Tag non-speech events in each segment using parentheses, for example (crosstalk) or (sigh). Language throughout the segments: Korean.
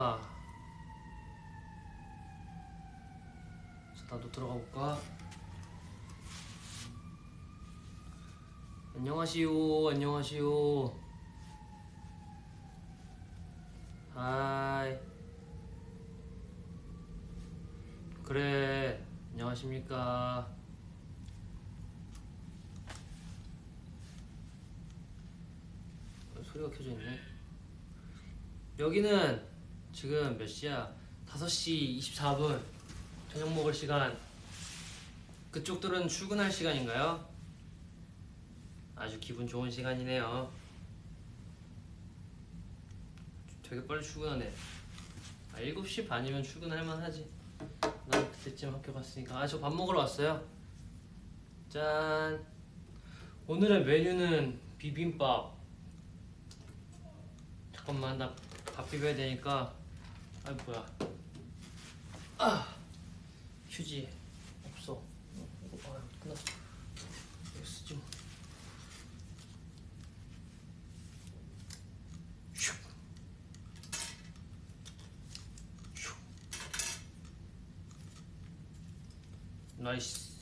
아. 자, 나도 들어가 볼까? 안녕하시오, 안녕하시오. 하이. 그래, 안녕하십니까. 어, 소리가 켜져 있네. 여기는 지금 몇 시야? 5시 24분. 저녁 먹을 시간. 그쪽들은 출근할 시간인가요? 아주 기분 좋은 시간이네요. 되게 빨리 출근하네. 아, 7시 반이면 출근할 만하지. 난 그때쯤 학교 갔으니까. 아, 저 밥 먹으러 왔어요. 짠. 오늘의 메뉴는 비빔밥. 잠깐만, 나 밥 비벼야 되니까. 아, 뭐야. 아, 휴지 없어. 아, 끝났어. 이거 쓰지 뭐. Nice.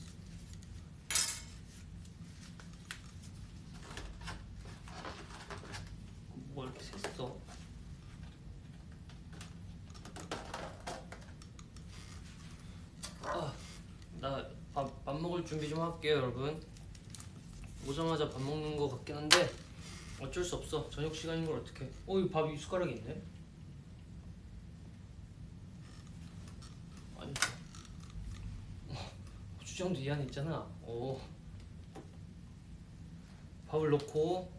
뭐 이렇게 샜어? 아, 나밥 밥 먹을 준비 좀 할게요, 여러분. 오자마자 밥 먹는 거 같긴 한데 어쩔 수 없어. 저녁 시간인 걸 어떻게? 어, 이 밥이 숟가락이 있네. 아니, 어, 고추장도 이 안에 있잖아. 오, 밥을 넣고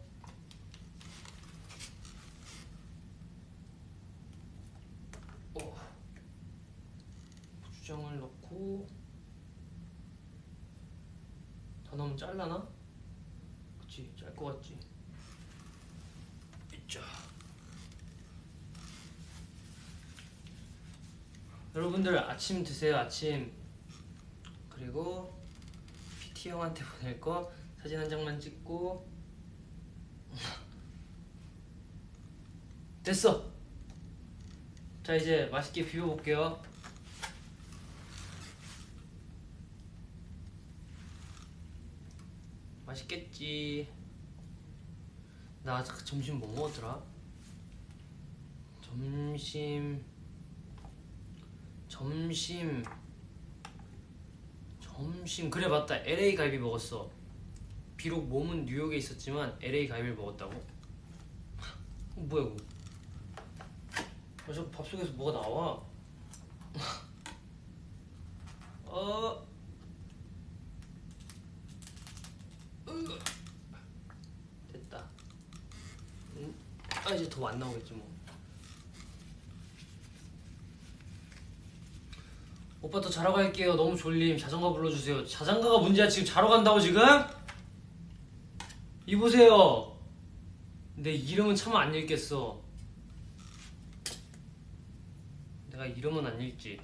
어, 고추장을 넣고 더 넣으면 잘라나? 그치 짤것 같지? 있자. 여러분들 아침 드세요 아침. 그리고 PT 형한테 보낼 거 사진 한 장만 찍고. (laughs) 됐어. 자 이제 맛있게 비벼볼게요 맛있겠지. 나 아까 점심 뭐 먹었더라? 점심 점심 점심 그래 맞다 LA 갈비 먹었어. 비록 몸은 뉴욕에 있었지만 LA 갈비를 먹었다고? 어, 뭐야 이거? 아, 저 밥속에서 뭐가 나와? (laughs) 어. 으. 됐다. 음, 아 이제 더 안 나오겠지 뭐. 오빠 더 자러 갈게요. 너무 졸림. 자전거 불러주세요. 자전거가 문제야. 지금 자러 간다고 지금? 이보세요. 내 이름은 참안 읽겠어. 내가 이름은 안 읽지.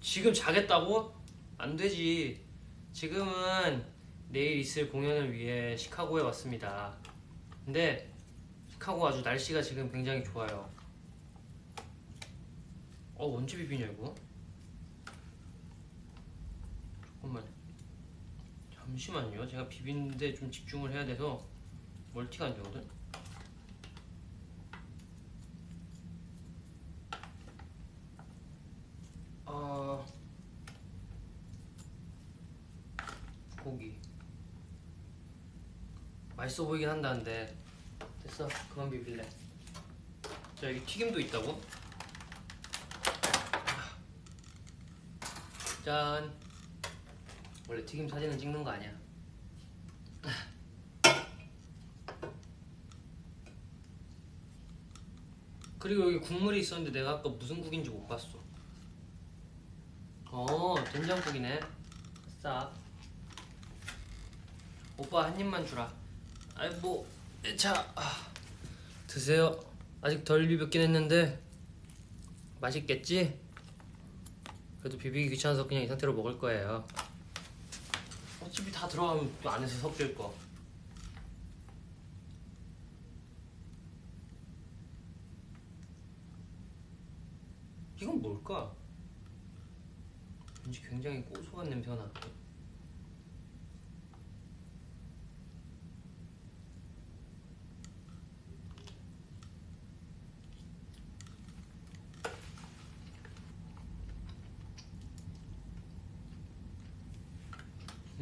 지금 자겠다고? 안 되지. 지금은 내일 있을 공연을 위해 시카고에 왔습니다. 근데 시카고 아주 날씨가 지금 굉장히 좋아요. 어 언제 비비냐 이거? 잠깐만 잠시만요. 제가 비비는데 좀 집중을 해야 돼서 멀티가 안 되거든. 아 고기 맛있어 보이긴 한다는데 됐어. 그만 비빌래. 자 여기 튀김도 있다고? 짠. 원래 튀김 사진은 찍는 거 아니야. 그리고 여기 국물이 있었는데 내가 아까 무슨 국인지 못 봤어. 어 된장국이네. 싸 오빠 한 입만 주라. 아이 뭐 자 아, 드세요. 아직 덜 비볐긴 했는데 맛있겠지? 그래도 비비기 귀찮아서 그냥 이 상태로 먹을 거예요. 어차피 다 들어가면 또 안에서 섞일 거. 이건 뭘까? 왠지 굉장히 고소한 냄새가 나는데.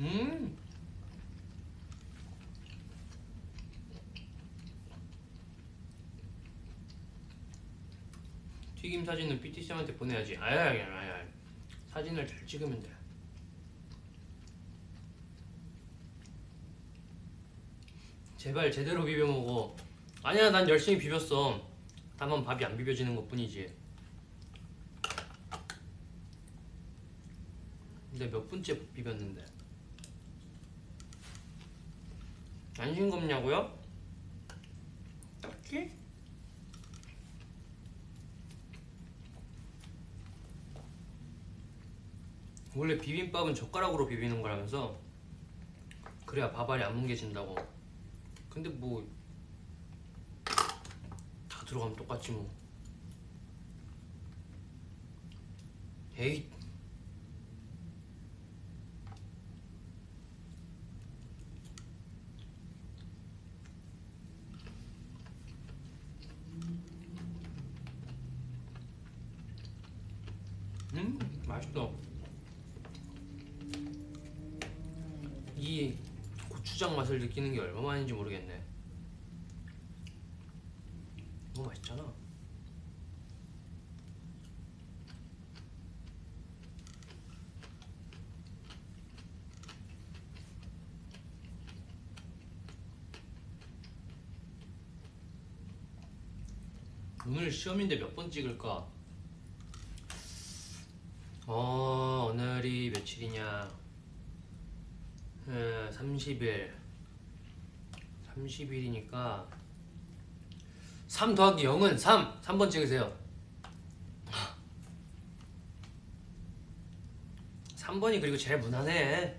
음. 튀김 사진은 PTC한테 보내야지. 아야, 아야, 아야. 사진을 잘 찍으면 돼. 제발 제대로 비벼 먹어. 아니야, 난 열심히 비볐어. 다만 밥이 안 비벼지는 것 뿐이지. 근데 몇 분째 비볐는데. 안 싱겁냐고요? 딱히? 원래 비빔밥은 젓가락으로 비비는 거라면서 그래야 밥알이 안 뭉개진다고 근데 뭐 다 들어가면 똑같지 뭐 에이 음 맛있어 이 고추장 맛을 느끼는 게 얼마만인지 모르겠네. 너무 맛있잖아. 오늘 시험인데 몇 번 찍을까? 어, 오늘이 며칠이냐? 음, 30일. 30일이니까 3 더하기 0은 3 3번 찍으세요. 3번이 그리고 제일 무난해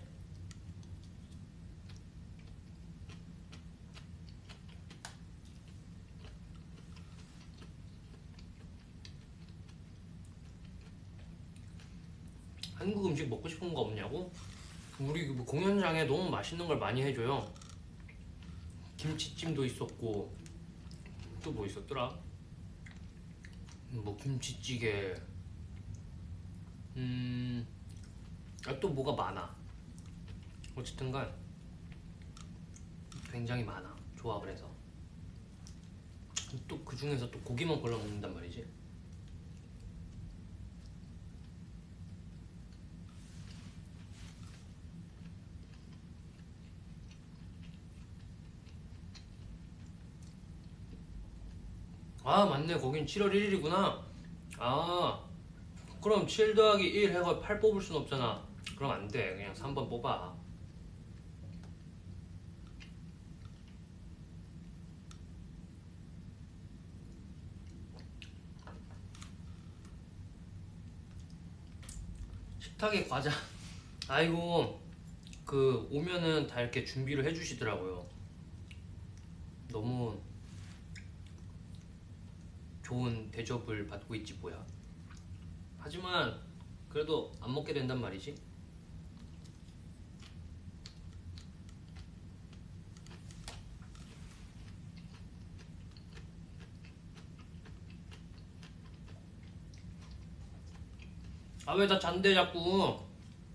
한국 음식 먹고 싶은 거 없냐고? 우리 뭐 공연장에 너무 맛있는 걸 많이 해줘요. 김치찜도 있었고 또 뭐 있었더라? 뭐 김치찌개. 음, 아, 또 뭐가 많아. 어쨌든간 굉장히 많아. 조합을 해서. 또 그 중에서 또 고기만 골라 먹는단 말이지. 아 맞네. 거긴 7월 1일이구나. 아 그럼 7 더하기 1 해가 8 뽑을 순 없잖아. 그럼 안 돼. 그냥 3번 뽑아. 식탁에 과자. (laughs) 아이고 그 오면은 다 이렇게 준비를 해주시더라고요. 너무 좋은 대접을 받고 있지 뭐야. 하지만 그래도 안 먹게 된단 말이지. 아왜다 잔대 자꾸.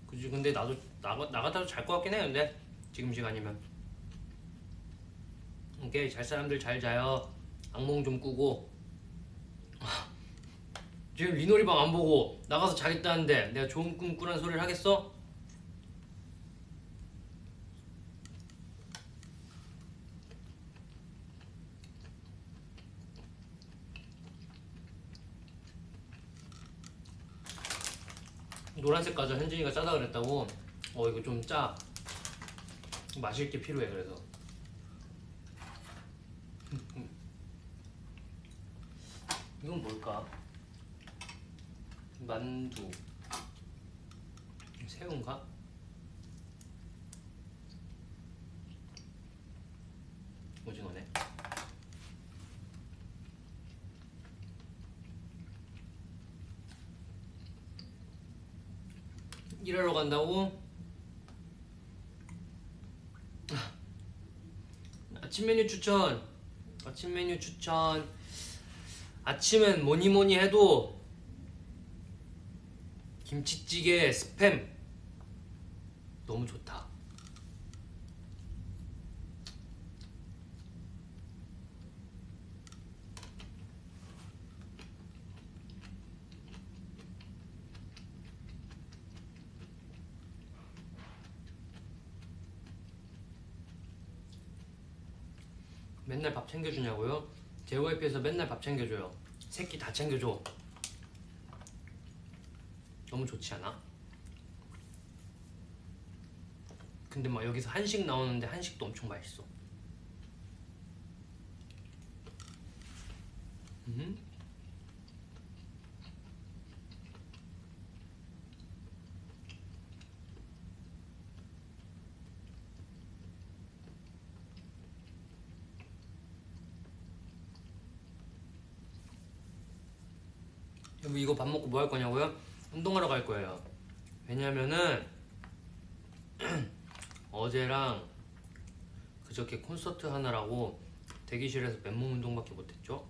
그지 근데 나도 나갔다도 잘 것 같긴 해 근데 지금 시간이면. 오케이 잘 사람들 잘 자요. 악몽 좀 꾸고 지금 리노리방 안 보고 나가서 자겠다는데 내가 좋은 꿈 꾸라는 소리를 하겠어? 노란색 과자 현진이가 짜다 그랬다고 어 이거 좀 짜 마실 게 필요해 그래서 (laughs) 이건 뭘까? 만두 새우인가? 오징어네 일하러 간다고? 아침 메뉴 추천. 아침 메뉴 추천. 아침엔 뭐니 뭐니 해도 김치찌개 스팸 너무 좋다. 맨날 밥 챙겨주냐고요? JYP에서 맨날 밥 챙겨줘요. 새끼 다 챙겨줘. 너무 좋지 않아? 근데 막 여기서 한식 나오는데 한식도 엄청 맛있어. 음? 여러분 이거 밥 먹고 뭐 할 거냐고요? 운동하러 갈 거예요. 왜냐면은 (clears throat) 어제랑 그저께 콘서트 하느라고 대기실에서 맨몸 운동밖에 못했죠.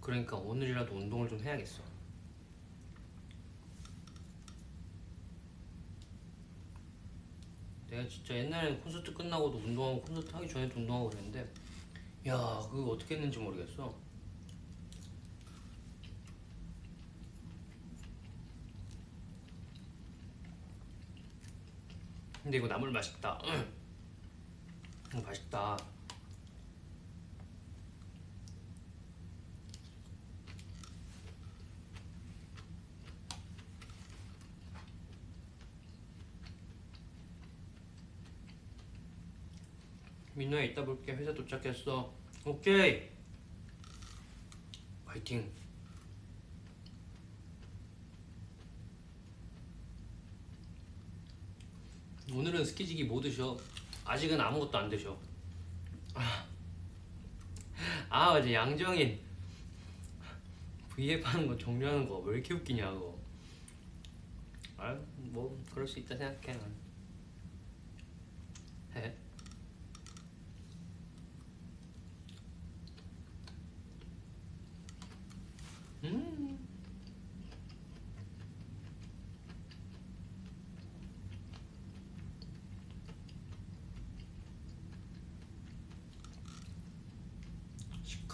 그러니까 오늘이라도 운동을 좀 해야겠어. 내가 진짜 옛날에는 콘서트 끝나고도 운동하고 콘서트 하기 전에도 운동하고 그랬는데 야 그거 어떻게 했는지 모르겠어. 근데 이거 나물 맛있다. 이거 맛있다. 민호야 이따 볼게. 회사 도착했어. 오케이. 파이팅 오늘은 스키지기 뭐 드셔? 아직은 아무것도 안 드셔. 아, 아 맞아 양정인 V앱 하는 거 종료하는 거 왜 이렇게 웃기냐고. 아뭐 그럴 수 있다 생각해. 난. 해. 음.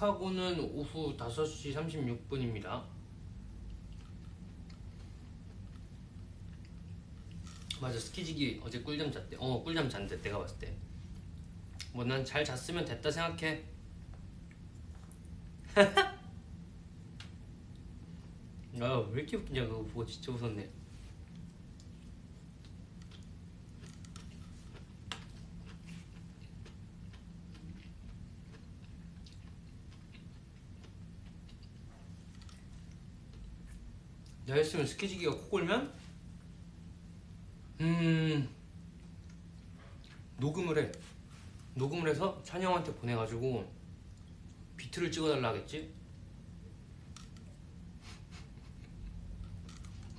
시카고는 오후 5시 36분입니다. 맞아 스키지기 어제 꿀잠 잤대. 어 꿀잠 잔대 내가 봤을 때. 뭐 난 잘 잤으면 됐다 생각해. (laughs) 아왜 이렇게 웃기냐 그거 보고 진짜 웃었네. 내가 했으면 스키지기가 코 골면? 음 녹음을 해. 녹음을 해서 찬영한테 보내가지고 비트를 찍어달라 하겠지?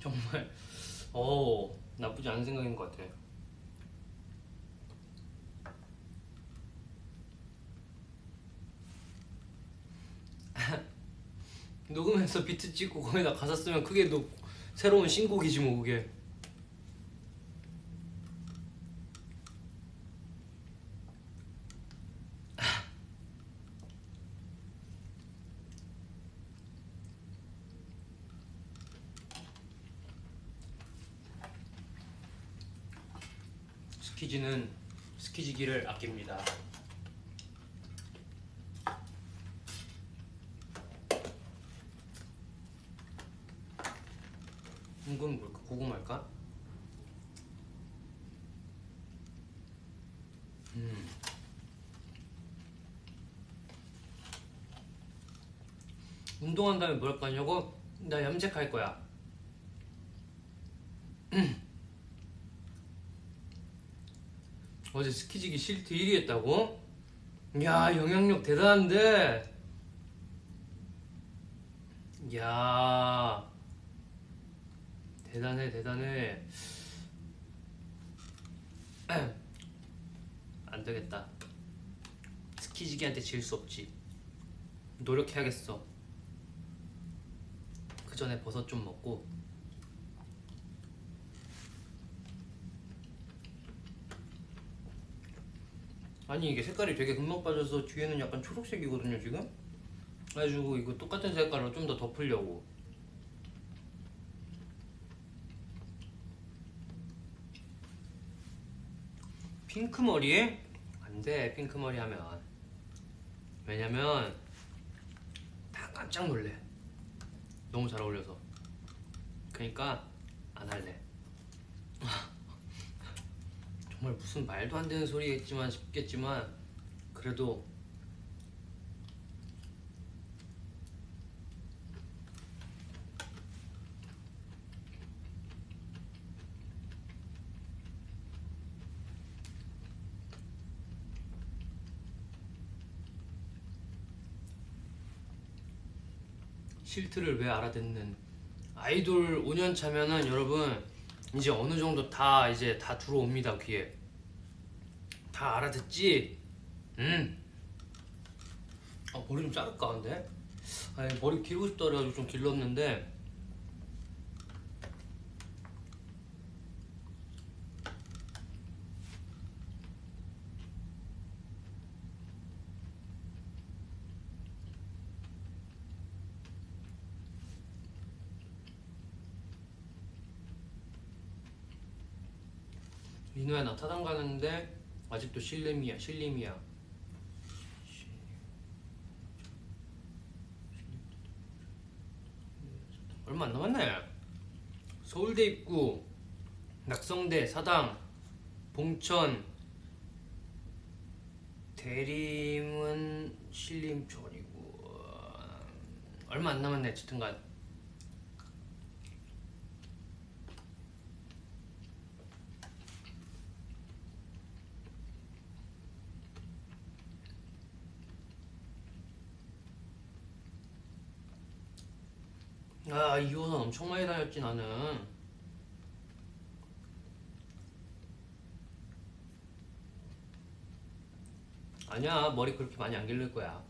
(laughs) 정말 어 나쁘지 않은 생각인 것 같아 녹음해서 비트 찍고 거기다 가사 쓰면 그게 너 새로운 신곡이지 뭐 그게 스키지는 스키지기를 아낍니다. 이건 뭘까? 고구마일까? 음. 운동한 다음에 뭘할 거냐고? 나 염색할 거야. 음. 어제 스키지기 실트 1위 했다고? 야 영향력 대단한데 야 대단해 대단해 (clears throat) 안 되겠다. 스키지기한테 질 수 없지. 노력해야겠어. 그 전에 버섯 좀 먹고. 아니 이게 색깔이 되게 금방 빠져서 뒤에는 약간 초록색이거든요 지금. 그래가지고 이거 똑같은 색깔로 좀 더 덮으려고. 핑크 머리에 안돼 핑크 머리 하면 왜냐면 다 깜짝 놀래 너무 잘 어울려서. 그러니까 안 할래. (laughs) 정말 무슨 말도 안 되는 소리겠지만 싶겠지만 그래도 실트를 왜 알아듣는 아이돌 5년 차면은 여러분 이제 어느 정도 다 이제 다 들어옵니다 귀에 다 알아듣지? 음. 아 머리 좀 자를까 근데? 아니 머리 기르고 싶다 그래가지고 좀 길렀는데 민호야 나 타당 가는데 아직도 실림이야 실림이야. 얼마 안 남았네. 서울대 입구 낙성대 사당 봉천. 대림은 신림초리고 얼마 안 남았네 어쨌든간 아 2호선 엄청 많이 다녔지 나는. 아니야 머리 그렇게 많이 안 길를 거야.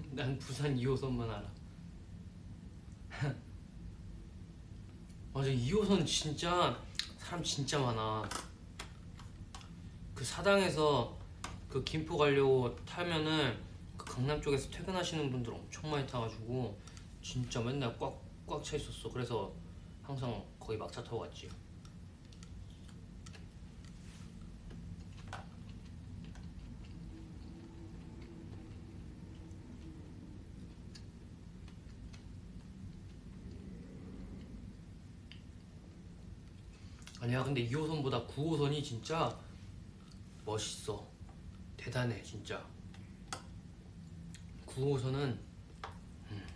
(laughs) 난 부산 2호선만 알아. (laughs) 맞아 2호선 진짜 사람 진짜 많아 그 사당에서 그 김포 가려고 타면은 그 강남 쪽에서 퇴근하시는 분들 엄청 많이 타가지고 진짜 맨날 꽉 꽉 차 있었어. 그래서 항상 거의 막차 타고 갔지. 아니야 근데 2호선보다 9호선이 진짜 멋있어. 대단해 진짜. 9호선은 음,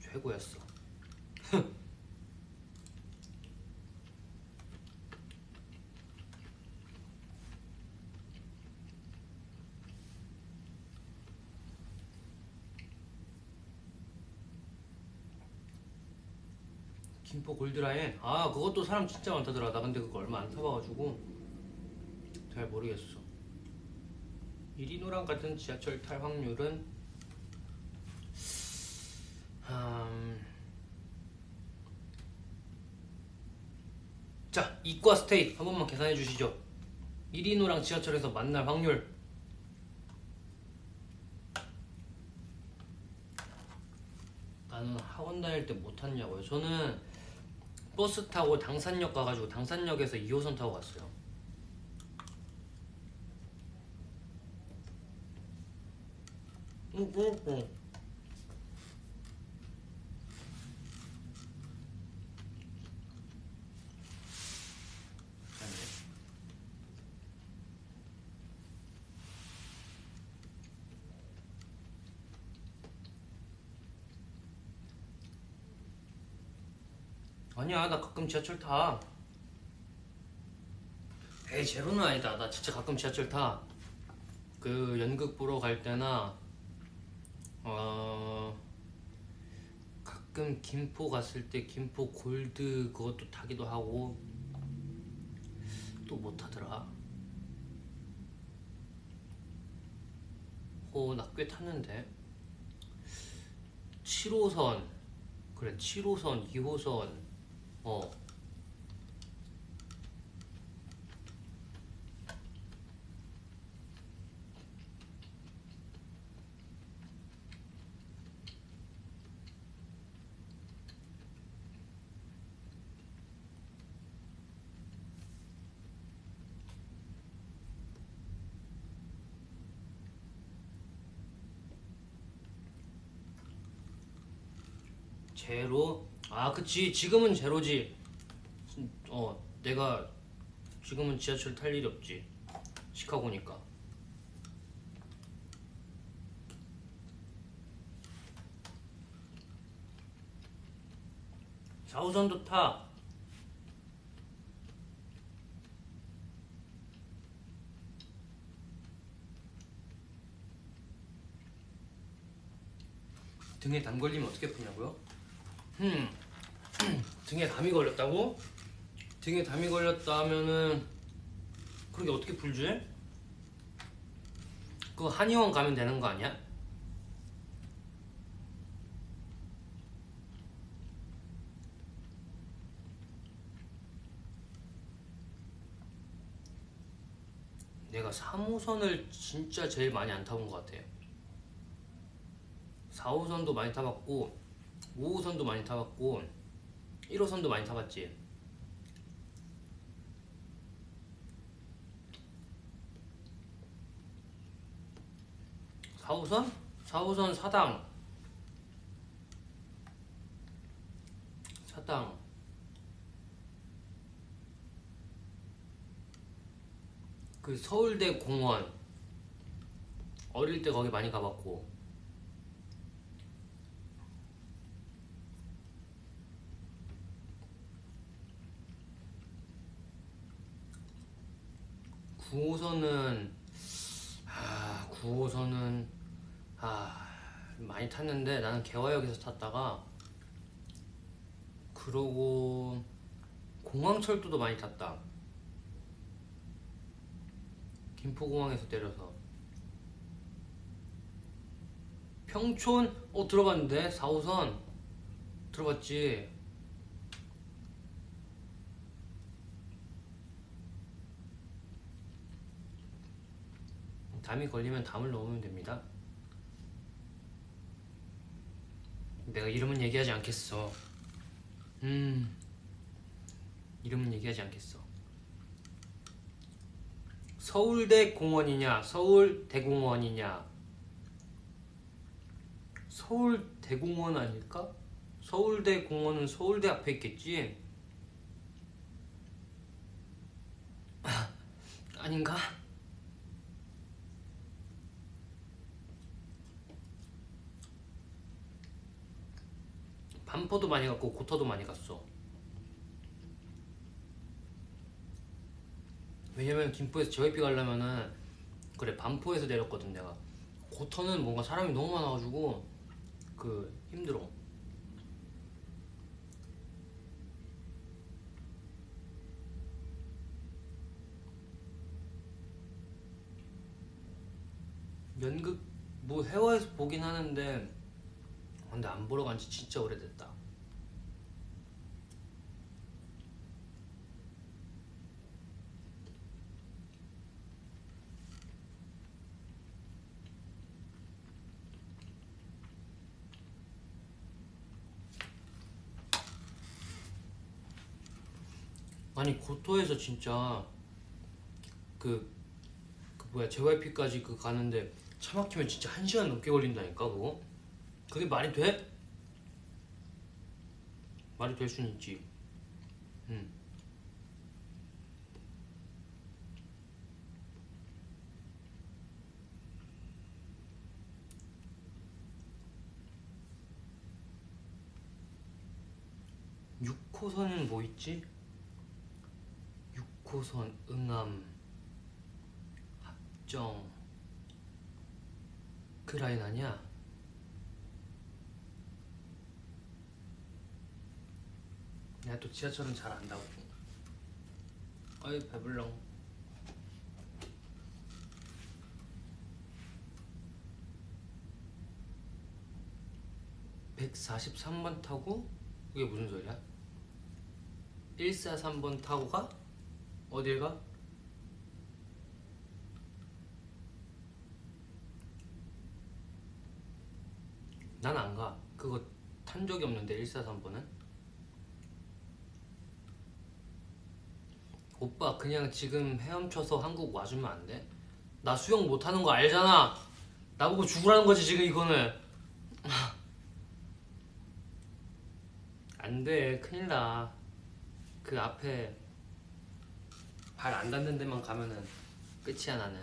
최고였어. (laughs) 김포 골드라인? 아 그것도 사람 진짜 많다더라. 나 근데 그거 얼마 안 타봐가지고 잘 모르겠어. 이리노랑 같은 지하철 탈 확률은 음... 자 이과 스테이 한 번만 계산해 주시죠. 이리노랑 지하철에서 만날 확률. 나는 학원 다닐 때 못 탔냐고요. 저는 버스 타고 당산역 가가지고 당산역에서 2호선 타고 갔어요 응, 응, 응. 아니야 나 가끔 지하철 타. 에이 제로는 아니다. 나 진짜 가끔 지하철 타그 연극 보러 갈 때나 어 가끔 김포 갔을 때 김포 골드 그것도 타기도 하고 또뭐 타더라. 어 나 꽤 탔는데. 7호선 그래 7호선 2호선 어 제로. 아 그치. 지금은 제로지. 어 내가 지금은 지하철 탈 일이 없지. 시카고니까. 좌우선도 타. 등에 담 걸리면 어떻게 푸냐고요? 음, 등에 담이 걸렸다고? 등에 담이 걸렸다 하면은 그러게 어떻게 풀지? 그거 한의원 가면 되는 거 아니야? 내가 3호선을 진짜 제일 많이 안 타본 것 같아. 4호선도 많이 타봤고 5호선도 많이 타봤고 1호선도 많이 타봤지. 4호선? 4호선 사당 사당 그 서울대 공원 어릴 때 거기 많이 가봤고 9호선은 아 9호선은 아 많이 탔는데 나는 개화역에서 탔다가 그러고 공항철도도 많이 탔다. 김포공항에서 내려서. 평촌 어 들어봤는데 4호선. 들어봤지 담이 걸리면 담을 넣으면 됩니다. 내가 이름은 얘기하지 않겠어. 음, 이름은 얘기하지 않겠어. 서울대 공원이냐, 서울대공원이냐. 서울대공원 아닐까? 서울대 공원은 서울대 앞에 있겠지? (laughs) 아닌가? 반포도 많이 갔고 고터도 많이 갔어. 왜냐면 김포에서 JYP 가려면은 그래 반포에서 내렸거든 내가. 고터는 뭔가 사람이 너무 많아가지고 그 힘들어. 연극 뭐 해외에서 보긴 하는데 근데 안 보러 간 지 진짜 오래됐다. 아니 고토에서 진짜 그, 그 뭐야 JYP까지 그 가는데 차 막히면 진짜 한 시간 넘게 걸린다니까 그거 그게 말이 돼? 말이 될 수는 있지 응. 육호선은 뭐 있지? 6호선 응암 합정 그 라인 아니야? 내가 또 지하철은 잘 안다고. 어이 배불러. (143번) 타고 그게 무슨 소리야? 143번 타고 가? 어딜 가? 난 안 가. 그거 탄 적이 없는데 143번은? 오빠 그냥 지금 헤엄쳐서 한국 와주면 안 돼? 나 수영 못하는 거 알잖아. 나보고 죽으라는 거지 지금 이거는. (laughs) 안 돼, 큰일 나. 그 앞에 발 안 닿는 데만 가면은 끝이야 나는.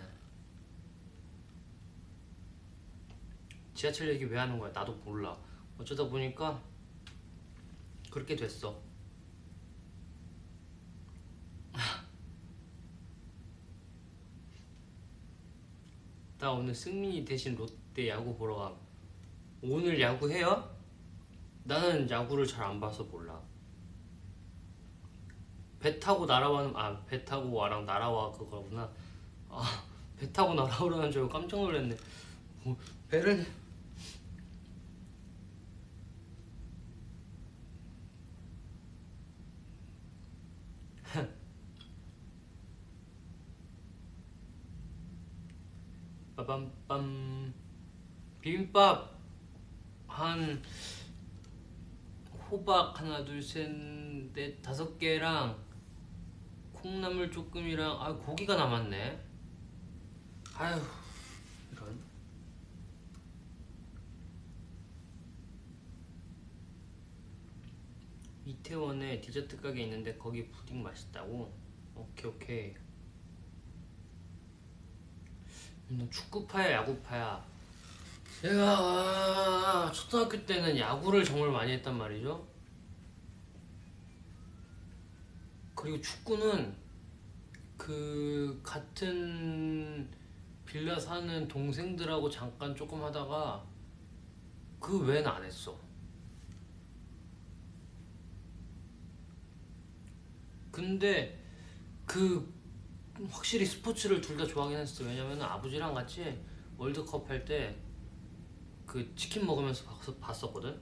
지하철 얘기 왜 하는 거야? 나도 몰라. 어쩌다 보니까 그렇게 됐어. 나 오늘 승민이 대신 롯데 야구 보러 가. 오늘 야구 해요? 나는 야구를 잘 안 봐서 몰라. 배 타고 날아와는 아 배 타고 와랑 날아와 그거구나. 아 배 타고 날아오라는 줄 깜짝 놀랐네. 뭐, 배를 빠밤빰. 비빔밥 한 호박 하나 둘셋넷 다섯 개랑 콩나물 조금이랑 아 고기가 남았네. 아휴. 이런. 이태원에 디저트 가게 있는데 거기 푸딩 맛있다고? 오케이 오케이 너 축구파야 야구파야? 제가 초등학교 때는 야구를 정말 많이 했단 말이죠. 그리고 축구는 그 같은 빌라 사는 동생들하고 잠깐 조금 하다가 그 외에는 안 했어. 근데 그 확실히 스포츠를 둘 다 좋아하긴 했어. 왜냐면 아버지랑 같이 월드컵 할 때 그 치킨 먹으면서 봤- 봤었거든.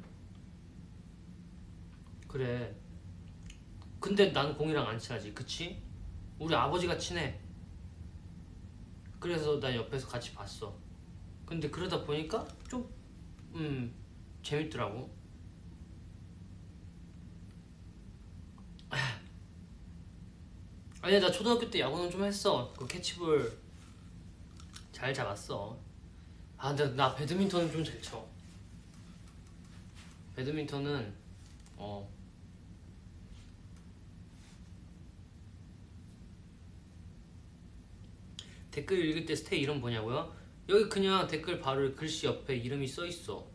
그래. 근데 난 공이랑 안 친하지, 그치? 우리 아버지가 친해. 그래서 난 옆에서 같이 봤어. 근데 그러다 보니까 좀, 음, 재밌더라고. 아니 나 초등학교 때 야구는 좀 했어. 그 캐치볼 잘 잡았어. 아 근데 나 배드민턴은 좀 잘 쳐. 배드민턴은 어 댓글 읽을 때 스테이 이름 뭐냐고요? 여기 그냥 댓글 바로 글씨 옆에 이름이 써 있어.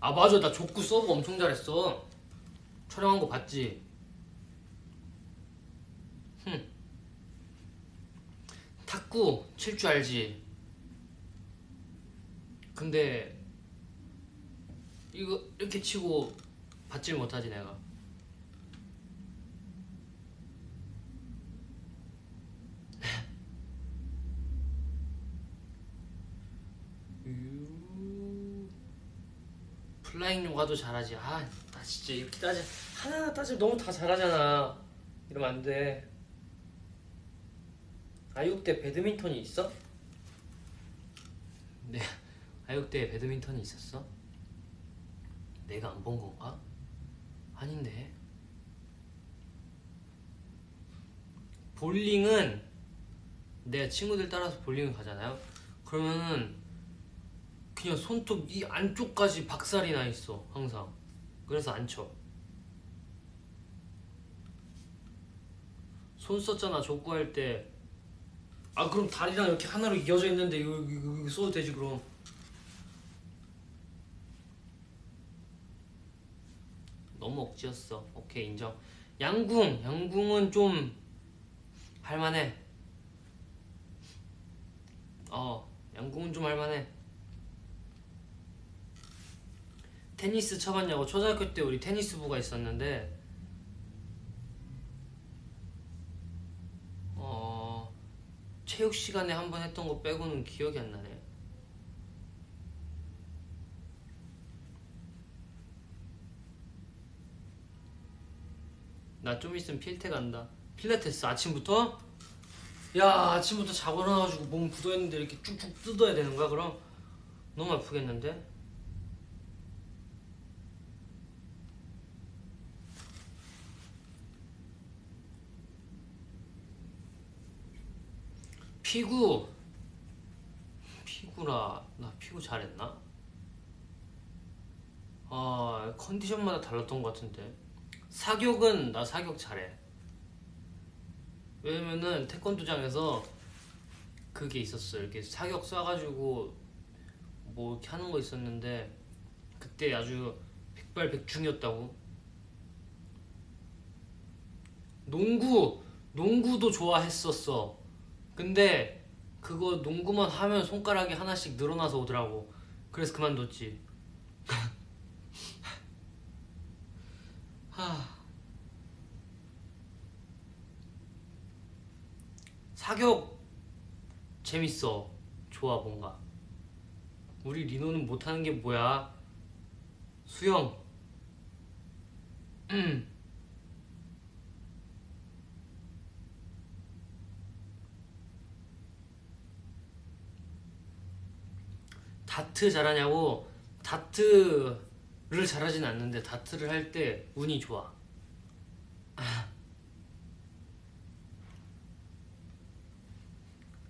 아 맞아 나 족구 서브 엄청 잘했어 촬영한 거 봤지? 흠 탁구 칠 줄 알지? 근데 이거 이렇게 치고 받질 못하지 내가 유... flying 요가도 잘하지. 아, 나 진짜 이렇게 따지 하나 따지면 너무 다 잘하잖아. 이러면 안 돼. 아육대 배드민턴이 있어? 네, 아육대에 배드민턴이 있었어? 내가 안 본 건가? 아닌데. 볼링은 내가 친구들 따라서 볼링을 가잖아요. 그러면은 그냥 손톱 이 안쪽까지 박살이 나 있어 항상 그래서 안 쳐. 손 썼잖아 족구 할 때. 아 그럼 다리랑 이렇게 하나로 이어져 있는데 이거, 이거, 이거 써도 되지 그럼. 너무 억지였어. 오케이 인정. 양궁 양궁은 좀 할만해. 어 양궁은 좀 할만해. 테니스 쳐봤냐고 초등학교 때 우리 테니스부가 있었는데 어 체육 시간에 한 번 했던 거 빼고는 기억이 안 나네. 나 좀 있으면 필테 간다. 필라테스 아침부터? 야 아침부터 자고 일어나가지고 몸 굳어있는데 이렇게 쭉쭉 뜯어야 되는 거야 그럼? 너무 아프겠는데? 피구. 피구라 나 피구 잘했나? 아 컨디션마다 달랐던 것 같은데. 사격은 나 사격 잘해. 왜냐면은 태권도장에서 그게 있었어 이렇게 사격 쏴가지고 뭐 이렇게 하는 거 있었는데 그때 아주 백발백중이었다고. 농구 농구도 좋아했었어 근데 그거 농구만 하면 손가락이 하나씩 늘어나서 오더라고. 그래서 그만뒀지. (laughs) 하. 사격 재밌어. 좋아 뭔가. 우리 리노는 못하는 게 뭐야? 수영. (clears throat) 음. 다트 잘하냐고 다트를 잘하진 않는데 다트를 할 때 운이 좋아.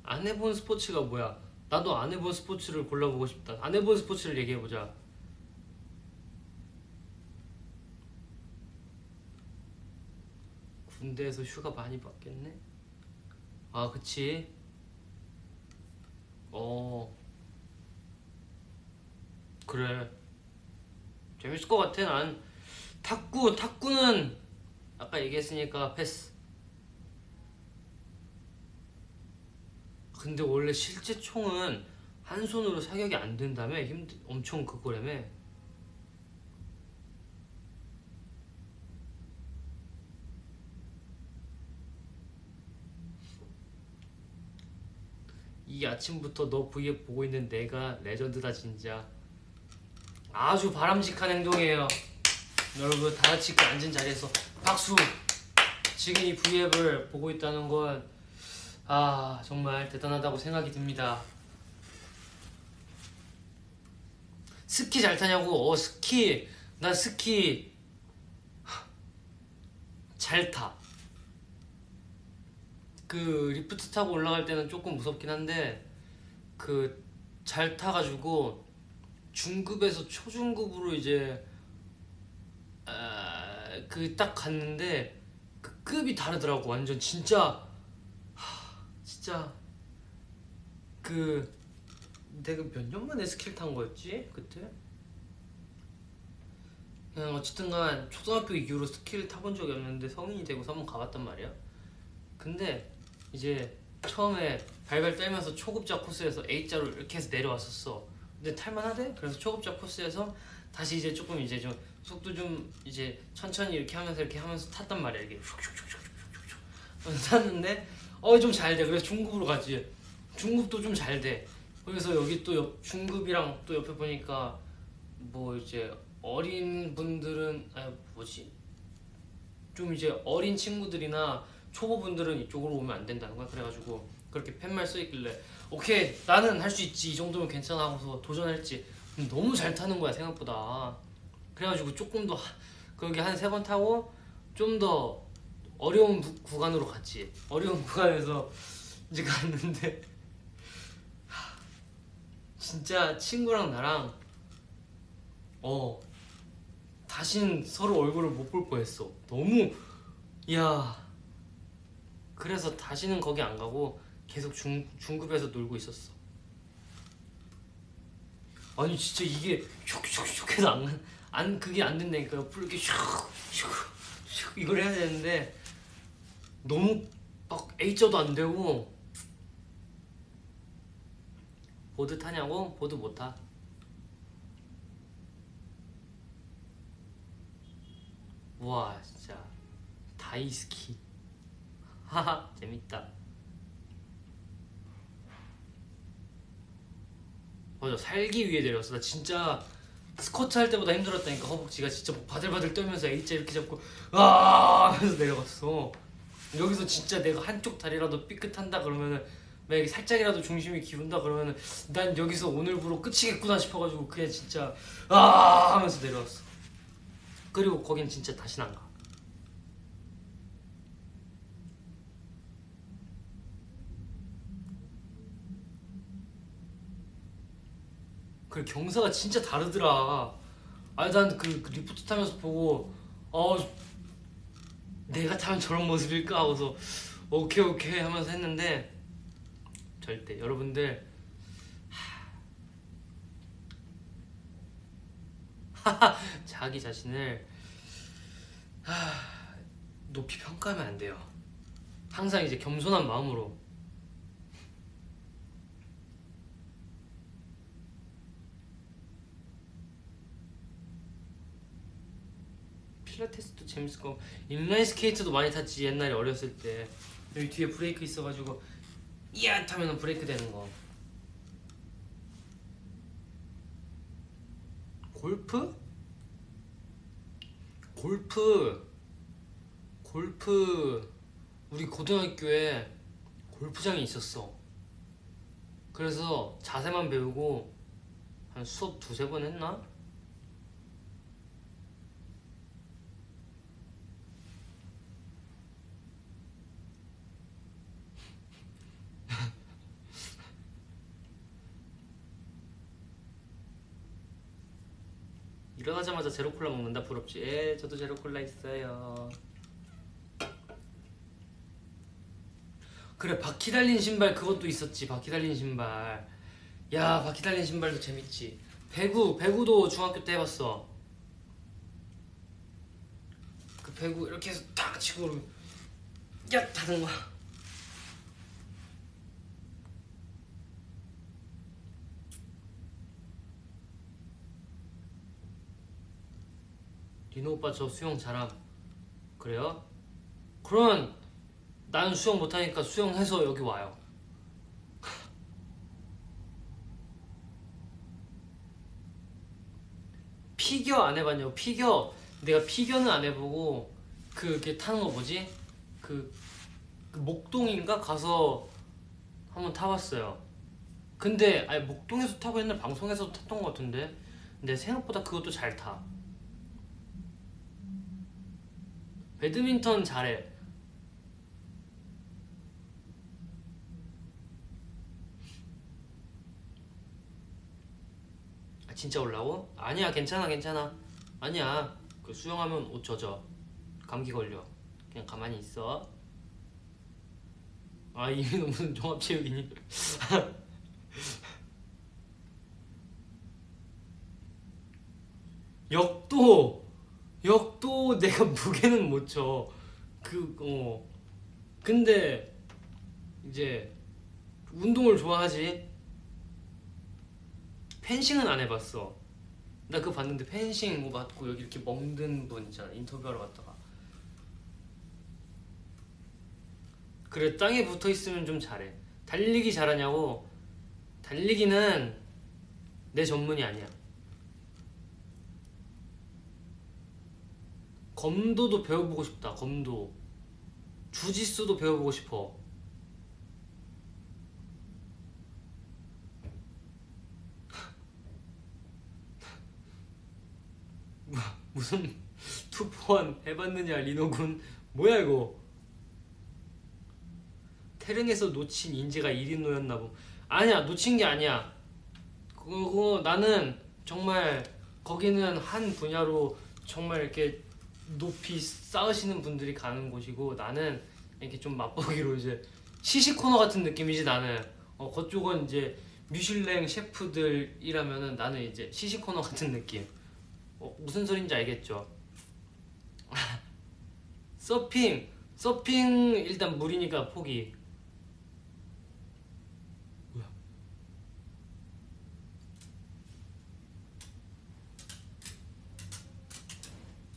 안 해본 스포츠가 뭐야? 나도 안 해본 스포츠를 골라보고 싶다. 안 해본 스포츠를 얘기해보자. 군대에서 휴가 많이 받겠네? 아 그치? 어 그래. 재밌을 것 같아 난. 탁구 탁구는 아까 얘기했으니까 패스. 근데 원래 실제 총은 한 손으로 사격이 안 된다며? 힘 엄청 그거라며? 이 아침부터 너 V앱 보고 있는 내가 레전드다 진짜 아주 바람직한 행동이에요. 여러분 다 같이 그 앉은 자리에서 박수! 지금 이 V앱을 보고 있다는 건 아 정말 대단하다고 생각이 듭니다. 스키 잘 타냐고? 어 스키! 나 스키! 잘타. 그 리프트 타고 올라갈 때는 조금 무섭긴 한데 그 잘 타가지고 중급에서 초중급으로 이제 아, 그딱 갔는데 그 급이 다르더라고. 완전 진짜 하, 진짜 그 내가 몇 년 만에 스킬 탄 거였지 그때? 그냥 어쨌든간 초등학교 이후로 스킬 타본 적이 없는데 성인이 되고서 한번 가봤단 말이야. 근데 이제 처음에 발발 떨면서 초급자 코스에서 A자로 이렇게 해서 내려왔었어 근데 탈만하대? 그래서 초급자 코스에서 다시 이제 조금 이제 좀 속도 좀 이제 천천히 이렇게 하면서 이렇게 하면서 탔단 말이야. 이게 슉슉슉슉슉슉 하면서 탔는데 어 좀 잘 돼. 그래서 중급으로 가지. 중급도 좀 잘 돼. 그래서 여기 또 옆, 중급이랑 또 옆에 보니까 뭐 이제 어린 분들은 아 뭐지? 좀 이제 어린 친구들이나 초보분들은 이쪽으로 오면 안 된다는 거야. 그래가지고 그렇게 팻말 써있길래 오케이 나는 할 수 있지. 이 정도면 괜찮아 하고서 도전했지. 근데 너무 잘 타는 거야 생각보다. 그래가지고 조금 더 거기 한세 번 타고 좀 더 어려운 부- 구간으로 갔지. 어려운 (laughs) 구간에서 이제 갔는데 하, 진짜 친구랑 나랑 어 다신 서로 얼굴을 못볼 뻔했어. 너무 야. 그래서 다시는 거기 안 가고 계속 중, 중급에서 놀고 있었어. 아니 진짜 이게 슉슉슉 해서 안, 안 그게 안 된다니까 옆으로 이렇게 슉슉슉 이걸 해야 되는데 너무 막 A자도 안 되고 보드 타냐고? 보드 못 타. 와 진짜. 大好き. 하하 재밌다 맞아 살기 위해 내렸어. 나 진짜 스쿼트 할 때보다 힘들었다니까. 허벅지가 진짜 뭐 바들바들 떨면서 A자 이렇게 잡고 아 하면서 내려갔어. 여기서 진짜 내가 한쪽 다리라도 삐끗한다 그러면은 만약에 살짝이라도 중심이 기운다 그러면은 난 여기서 오늘부로 끝이겠구나 싶어가지고 그냥 진짜 아 하면서 내려왔어. 그리고 거긴 진짜 다시 안 가. 그 경사가 진짜 다르더라. 아니 난그 그 리프트 타면서 보고 어 내가 타면 저런 모습일까 하고서 오케이 오케이 하면서 했는데 절대 여러분들 하, (laughs) 자기 자신을 하, 높이 평가하면 안 돼요. 항상 이제 겸손한 마음으로 필라테스도 재밌을 거 인라인 스케이트도 많이 탔지 옛날에 어렸을 때. 여기 뒤에 브레이크 있어가지고 이야 타면은 브레이크 되는 거. 골프? 골프. 골프. 우리 고등학교에 골프장이 있었어. 그래서 자세만 배우고 한 수업 두세 번 했나? 일어나자마자 제로콜라 먹는다 부럽지? 예, 저도 제로콜라 있어요. 그래 바퀴 달린 신발 그것도 있었지 바퀴 달린 신발. 야 바퀴 달린 신발도 재밌지. 배구 배구도 중학교 때 해봤어. 그 배구 이렇게 해서 딱 치고 야 하는 거야. 리노 오빠 저 수영 잘함. 그래요? 그러면 나는 수영 못하니까 수영해서 여기 와요. 피겨 안 해봤냐고 피겨. 내가 피겨는 안 해보고 그게 타는 거 뭐지? 그, 그 목동인가? 가서 한번 타봤어요. 근데 아니 목동에서 타고 옛날 방송에서도 탔던 것 같은데. 근데 생각보다 그것도 잘타 배드민턴 잘해. 아, 진짜 올라고? 아니야, 괜찮아, 괜찮아. 아니야. 그 수영하면 옷 젖어. 감기 걸려. 그냥 가만히 있어. 아, 이미 (laughs) 무슨 종합체육이니? (laughs) 역도! 역도 내가 (laughs) 무게는 못 쳐. 그, 어. 근데, 이제, 운동을 좋아하지? 펜싱은 안 해봤어. 나 그거 봤는데 펜싱 뭐 맞고 여기 이렇게 멍든 분 있잖아. 인터뷰하러 갔다가. 그래, 땅에 붙어 있으면 좀 잘해. 달리기 잘하냐고? 달리기는 내 전문이 아니야. 검도도 배워보고 싶다. 검도. 주짓수도 배워보고 싶어. (laughs) 무슨 투포한 해봤느냐 리노군 뭐야 이거 태릉에서 놓친 인재가 1인노였나 보 아니야 놓친 게 아니야 그거 나는 정말 거기는 한 분야로 정말 이렇게 높이 쌓으시는 분들이 가는 곳이고 나는 이렇게 좀 맛보기로 이제 시식 코너 같은 느낌이지 나는. 어 그쪽은 이제 미슐랭 셰프들이라면은 나는 이제 시식 코너 같은 느낌. 어, 무슨 소린지 알겠죠? (laughs) 서핑 서핑 일단 물이니까 포기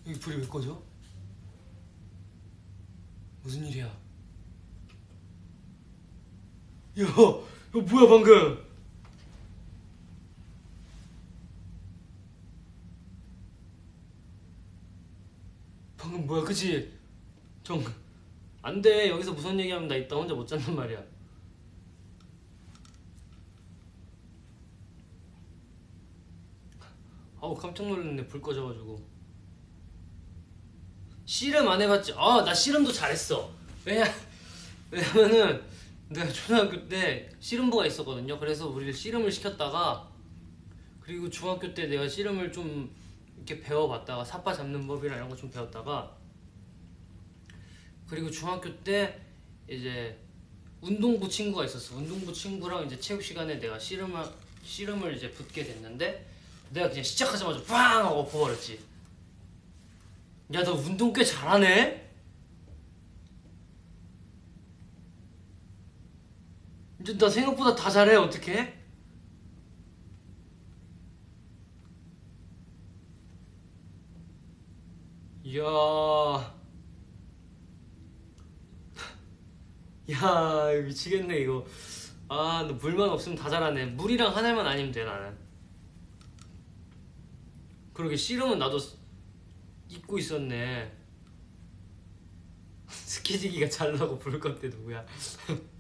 여기 불이 왜 꺼져? 무슨 일이야? 야, 야 뭐야 방금? 방금 뭐야, 그치? 정, 안 돼. 여기서 무슨 얘기하면 나 이따 혼자 못 잔단 말이야. 아우 깜짝 놀랐네 불 꺼져가지고 씨름 안 해봤지? 아 나 씨름도 잘했어. 왜냐 왜냐면은 내가 초등학교 때 씨름부가 있었거든요. 그래서 우리를 씨름을 시켰다가 그리고 중학교 때 내가 씨름을 좀 이렇게 배워봤다가 사파 잡는 법이나 이런 거 좀 배웠다가 그리고 중학교 때 이제 운동부 친구가 있었어. 운동부 친구랑 이제 체육 시간에 내가 씨름을 씨름을 이제 붙게 됐는데 내가 그냥 시작하자마자 빵 하고 엎어버렸지 야 너 운동 꽤 잘하네? 이제 나 생각보다 다 잘해 어떡해? 이야 야 (laughs) 미치겠네 이거 아 너 물만 없으면 다 잘하네 물이랑 하나만 아니면 돼 나는 그러게 씨름은 나도 스- 잊고 있었네. (laughs) 스키지기가 잘나고 부를 건데 누구야? (laughs)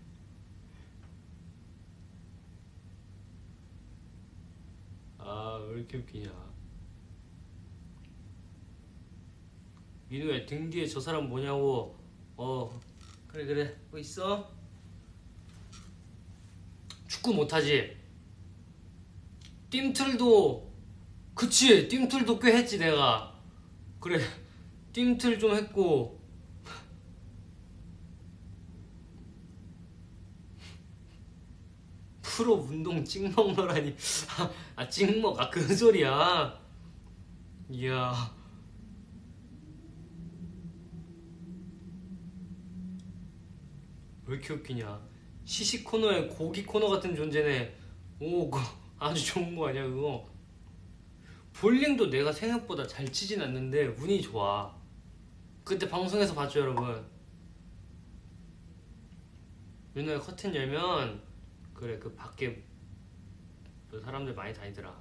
아 왜 이렇게 웃기냐. 민우야 등 뒤에 저 사람 뭐냐고. 어 그래 그래. 뭐 있어? 축구 못하지? 뜀틀도 그치? 뜀틀도 꽤 했지 내가 그래 뜀틀 좀 했고. 프로 운동 찍먹너라니. 아 찍먹 아 그 소리야. 이야. 왜 이렇게 웃기냐. 시식 코너에 고기 코너 같은 존재네. 오 아주 좋은 거 아니야 그거 볼링도 내가 생각보다 잘 치진 않는데 운이 좋아. 그때 방송에서 봤죠 여러분? 윤호의 커튼 열면 그래 그 밖에 그 사람들 많이 다니더라.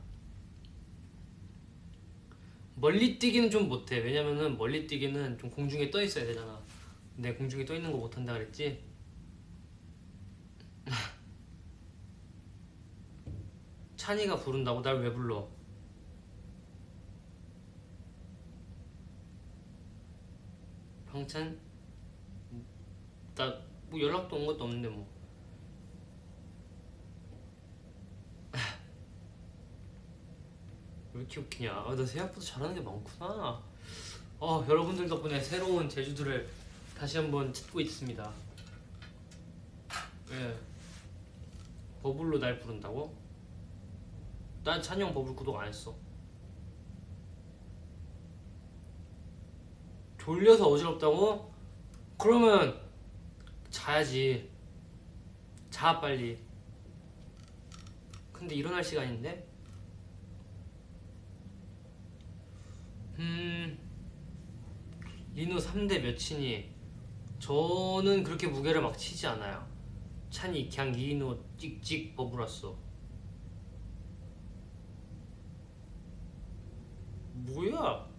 멀리 뛰기는 좀 못해. 왜냐면은 멀리 뛰기는 좀 공중에 떠 있어야 되잖아. 근데 공중에 떠 있는 거 못한다 그랬지? (laughs) 찬이가 부른다고? 날 왜 불러 방찬 나 뭐 연락도 온 것도 없는데 뭐. 왜 이렇게 웃기냐? 아, 나 생각보다 잘하는 게 많구나. 어 여러분들 덕분에 새로운 제주도를 다시 한번 찾고 있습니다. 예. 버블로 날 부른다고? 난 찬영 버블 구독 안 했어 졸려서 어지럽다고? 그러면 자야지. 자 빨리. 근데 일어날 시간인데? 음 리노 3대 몇이니? 저는 그렇게 무게를 막 치지 않아요. 찬이 그냥 리노 찍찍 버블었어. 뭐야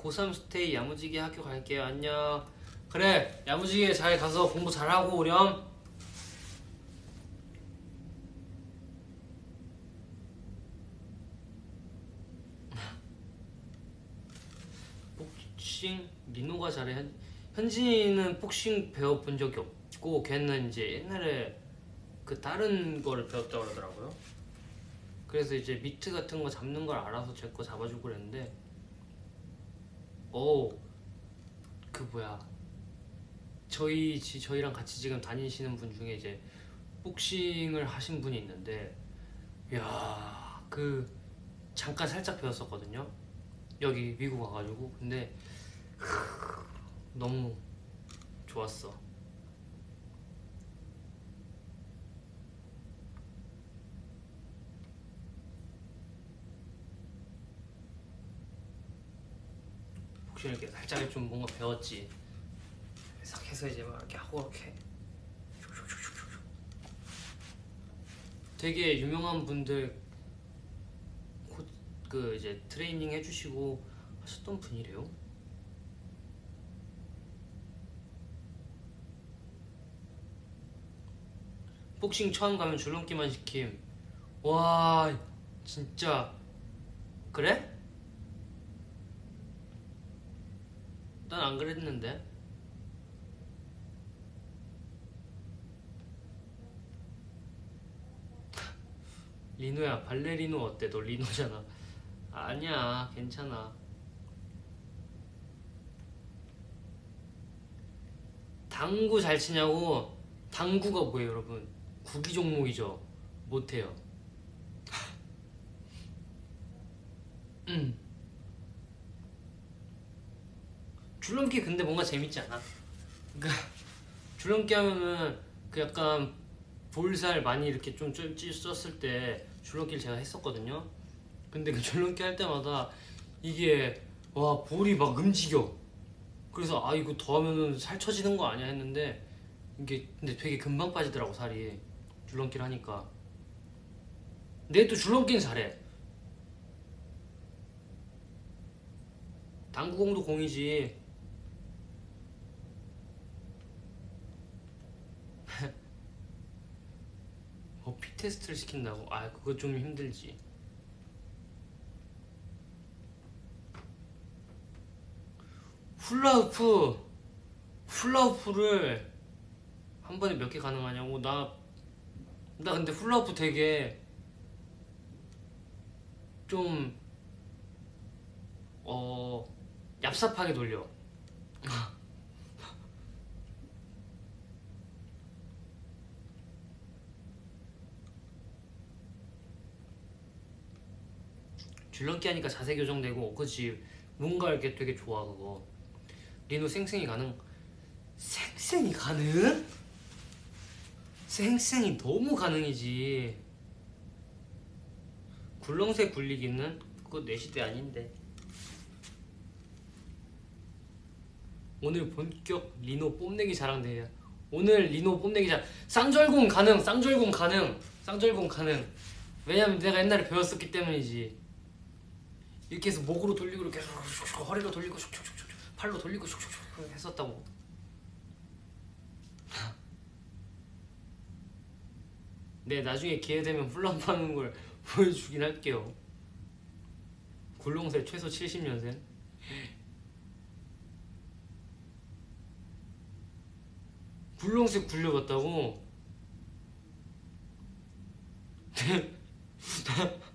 고3 스테이 야무지게 학교 갈게요. 안녕. 그래 야무지게 잘 가서 공부 잘하고 오렴. (laughs) 복싱 민호가 잘해. 현, 현진이는 복싱 배워본 적이 없고 걔는 이제 옛날에 그 다른 거를 배웠다고 그러더라고요. 그래서 이제 미트 같은 거 잡는 걸 알아서 제 거 잡아주고 그랬는데 오, 그 뭐야 저희 지- 저희랑 같이 지금 다니시는 분 중에 이제 복싱을 하신 분이 있는데 야, 그 잠깐 살짝 배웠었거든요. 여기 미국 와가지고 근데 너무 좋았어. 복싱 이렇게 살짝 좀 뭔가 배웠지. 싹 해서 이제 막 이렇게 하고 이렇게. 되게 유명한 분들 코- 그 이제 트레이닝 해주시고 하셨던 분이래요. 복싱 처음 가면 줄넘기만 시킴. 와 진짜 그래? 난 안 그랬는데. 리노야 발레리노 어때? 너 리노잖아. 아니야 괜찮아. 당구 잘 치냐고? 당구가 뭐예요 여러분? 구기 종목이죠. 못해요. (laughs) 음. 줄넘기 근데 뭔가 재밌지 않아? 그러니까 줄넘기 하면은 그 약간 볼살 많이 이렇게 좀 쪘을 때 줄넘기를 제가 했었거든요. 근데 그 (laughs) 줄넘기 할 때마다 이게 와 볼이 막 움직여. 그래서 아 이거 더 하면은 살 처지는 거 아니야 했는데 이게 근데 되게 금방 빠지더라고 살이 줄넘기를 하니까. 근데 또 줄넘기는 잘해. 당구공도 공이지. 어, 피 테스트를 시킨다고? 아, 그거 좀 힘들지. 훌라후프, 훌라후프를 한 번에 몇 개 가능하냐고? 나, 나 근데 훌라후프 되게 좀, 어, 얍삽하게 돌려. (laughs) 줄넘기 하니까 자세 교정되고 그치 뭔가 이렇게 되게 좋아 그거. 리노 생생이 가능? 생생이 가능? 생생이 너무 가능이지. 굴렁쇠 굴리기는? 그거 내 시대 아닌데. 오늘 본격 리노 뽐내기 자랑 대회야 오늘 리노 뽐내기 자랑 쌍절곤 가능 쌍절곤 가능 쌍절곤 가능. 왜냐면 내가 옛날에 배웠었기 때문이지 이렇게 해서 목으로 돌리고 이렇게 슉슉슉, 허리로 돌리고 슉슉슉 팔로 돌리고 슉슉슉 했었다고. (laughs) 네 나중에 기회 되면 훌라후프 하는 걸 보여주긴 할게요. 굴렁쇠 최소 70년생. 굴렁쇠 굴려봤다고? (laughs)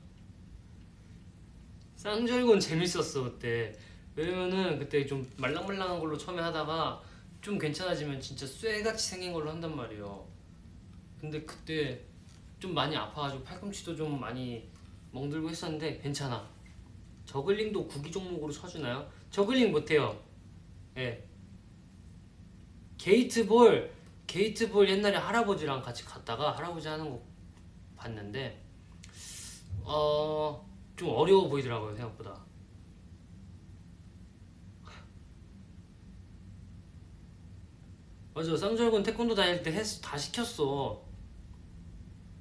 쌍절곤 재밌었어 그때. 왜냐면은 그때 좀 말랑말랑한 걸로 처음에 하다가 좀 괜찮아지면 진짜 쇠같이 생긴 걸로 한단 말이에요. 근데 그때 좀 많이 아파가지고 팔꿈치도 좀 많이 멍들고 했었는데 괜찮아. 저글링도 구기 종목으로 쳐주나요? 저글링 못해요. 예. 게이트볼 게이트볼 옛날에 할아버지랑 같이 갔다가 할아버지 하는 거 봤는데 어 좀 어려워 보이더라고요 생각보다. 맞아 쌍절곤 태권도 다닐 때 했, 다 시켰어.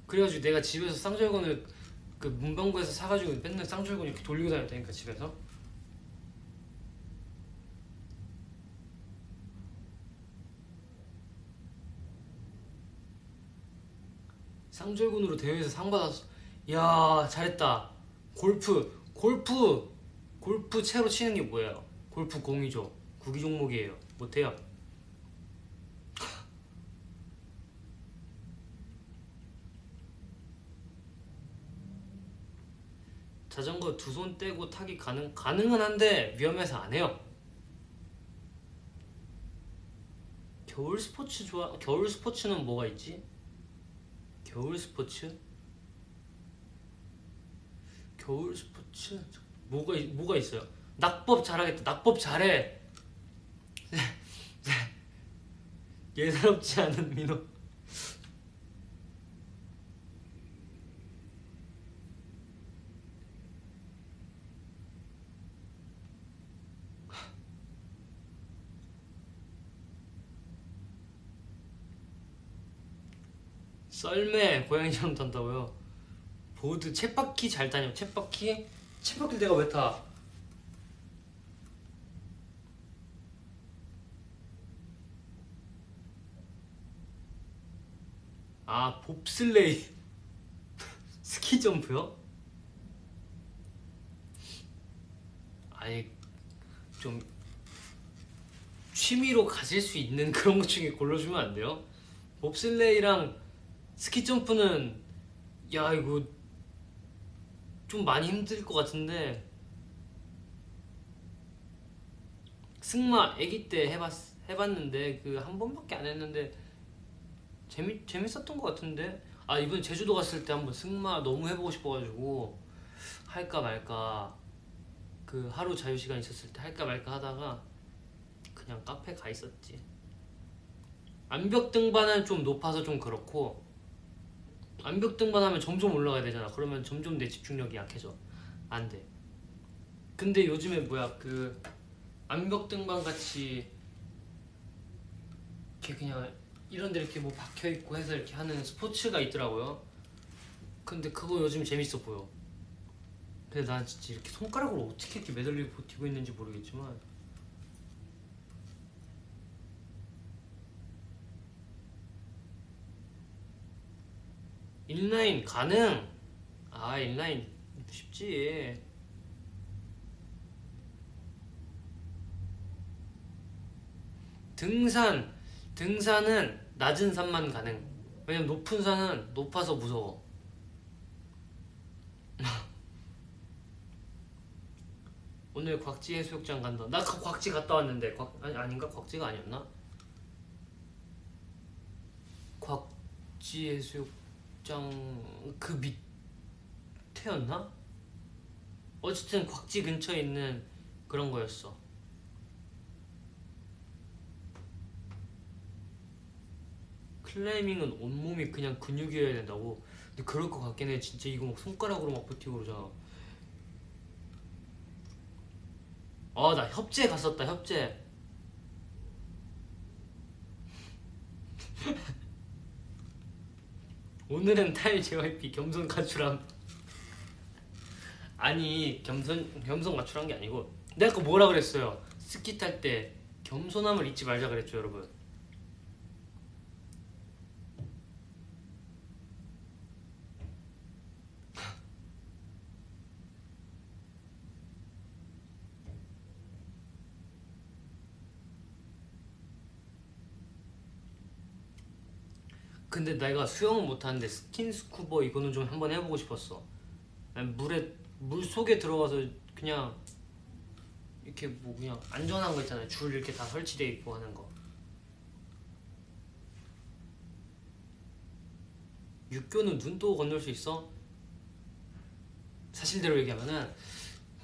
그래가지고 내가 집에서 쌍절곤을 그 문방구에서 사가지고 맨날 쌍절곤 이렇게 돌리고 다녔다니까 집에서. 쌍절곤으로 대회에서 상 받았어. 야 잘했다 골프 골프 골프 채로 치는 게 뭐예요 골프 공이죠 구기 종목이에요 못해요 자전거 두 손 떼고 타기 가능 가능은 한데 위험해서 안 해요. 겨울 스포츠 좋아 겨울 스포츠는 뭐가 있지? 겨울 스포츠? 겨울 스포츠 뭐가 뭐가 있어요? 낙법 잘하겠다. 낙법 잘해. (laughs) 예사롭지 않은 민호. (laughs) 썰매 고양이처럼 탄다고요? 보드 쳇바퀴 잘 타냐? 쳇바퀴? 쳇바퀴 내가 왜 타? 아 봅슬레이 (laughs) 스키 점프요? 아니 좀 취미로 가질 수 있는 (laughs) 그런 것 중에 골라주면 안 돼요? 봅슬레이랑 스키 점프는 야 이거 좀 많이 힘들 것 같은데 승마 아기 때 해봤 해봤는데 그 한 번밖에 안 했는데 재미 재밌었던 것 같은데 아 이번 제주도 갔을 때 한번 승마 너무 해보고 싶어가지고 할까 말까 그 하루 자유 시간 있었을 때 할까 말까 하다가 그냥 카페 가 있었지. 암벽 등반은 좀 높아서 좀 그렇고 암벽 등반하면 점점 올라가야 되잖아. 그러면 점점 내 집중력이 약해져. 안 돼. 근데 요즘에 뭐야 그 암벽 등반 같이 이렇게 그냥 이런 데 이렇게 뭐 박혀 있고 해서 이렇게 하는 스포츠가 있더라고요. 근데 그거 요즘 재밌어 보여. 근데 난 진짜 이렇게 손가락으로 어떻게 이렇게 매달리고 버티고 있는지 모르겠지만 인라인 가능. 아 인라인 쉽지. 등산 등산은 낮은 산만 가능. 왜냐면 높은 산은 높아서 무서워. (laughs) 오늘 곽지 해수욕장 간다. 나그 곽지 갔다 왔는데 곽 아니 아닌가 곽지가 아니었나? 곽지 해수욕 장그 밑에였나? 어쨌든 곽지 근처에 있는 그런 거였어. 클라이밍은 온몸이 그냥 근육이어야 된다고. 근데 그럴 것 같긴 해. 진짜 이거 막 손가락으로 막 버티고 그러잖아. 아, 나 협재 갔었다, 협재. (laughs) 오늘은 탈 JYP 겸손 가출함. 아니, 겸손, 겸손 가출한 게 아니고. 내가 아까 뭐라 그랬어요? 스키 탈 때 겸손함을 잊지 말자 그랬죠, 여러분. 근데 내가 수영은 못하는데 스킨스쿠버 이거는 좀 한번 해보고 싶었어. 물에 물 속에 들어가서 그냥 이렇게 뭐 그냥 안전한 거 있잖아요. 줄 이렇게 다 설치돼 있고 하는 거. 육교는 눈 뜨고 건널 수 있어? 사실대로 얘기하면은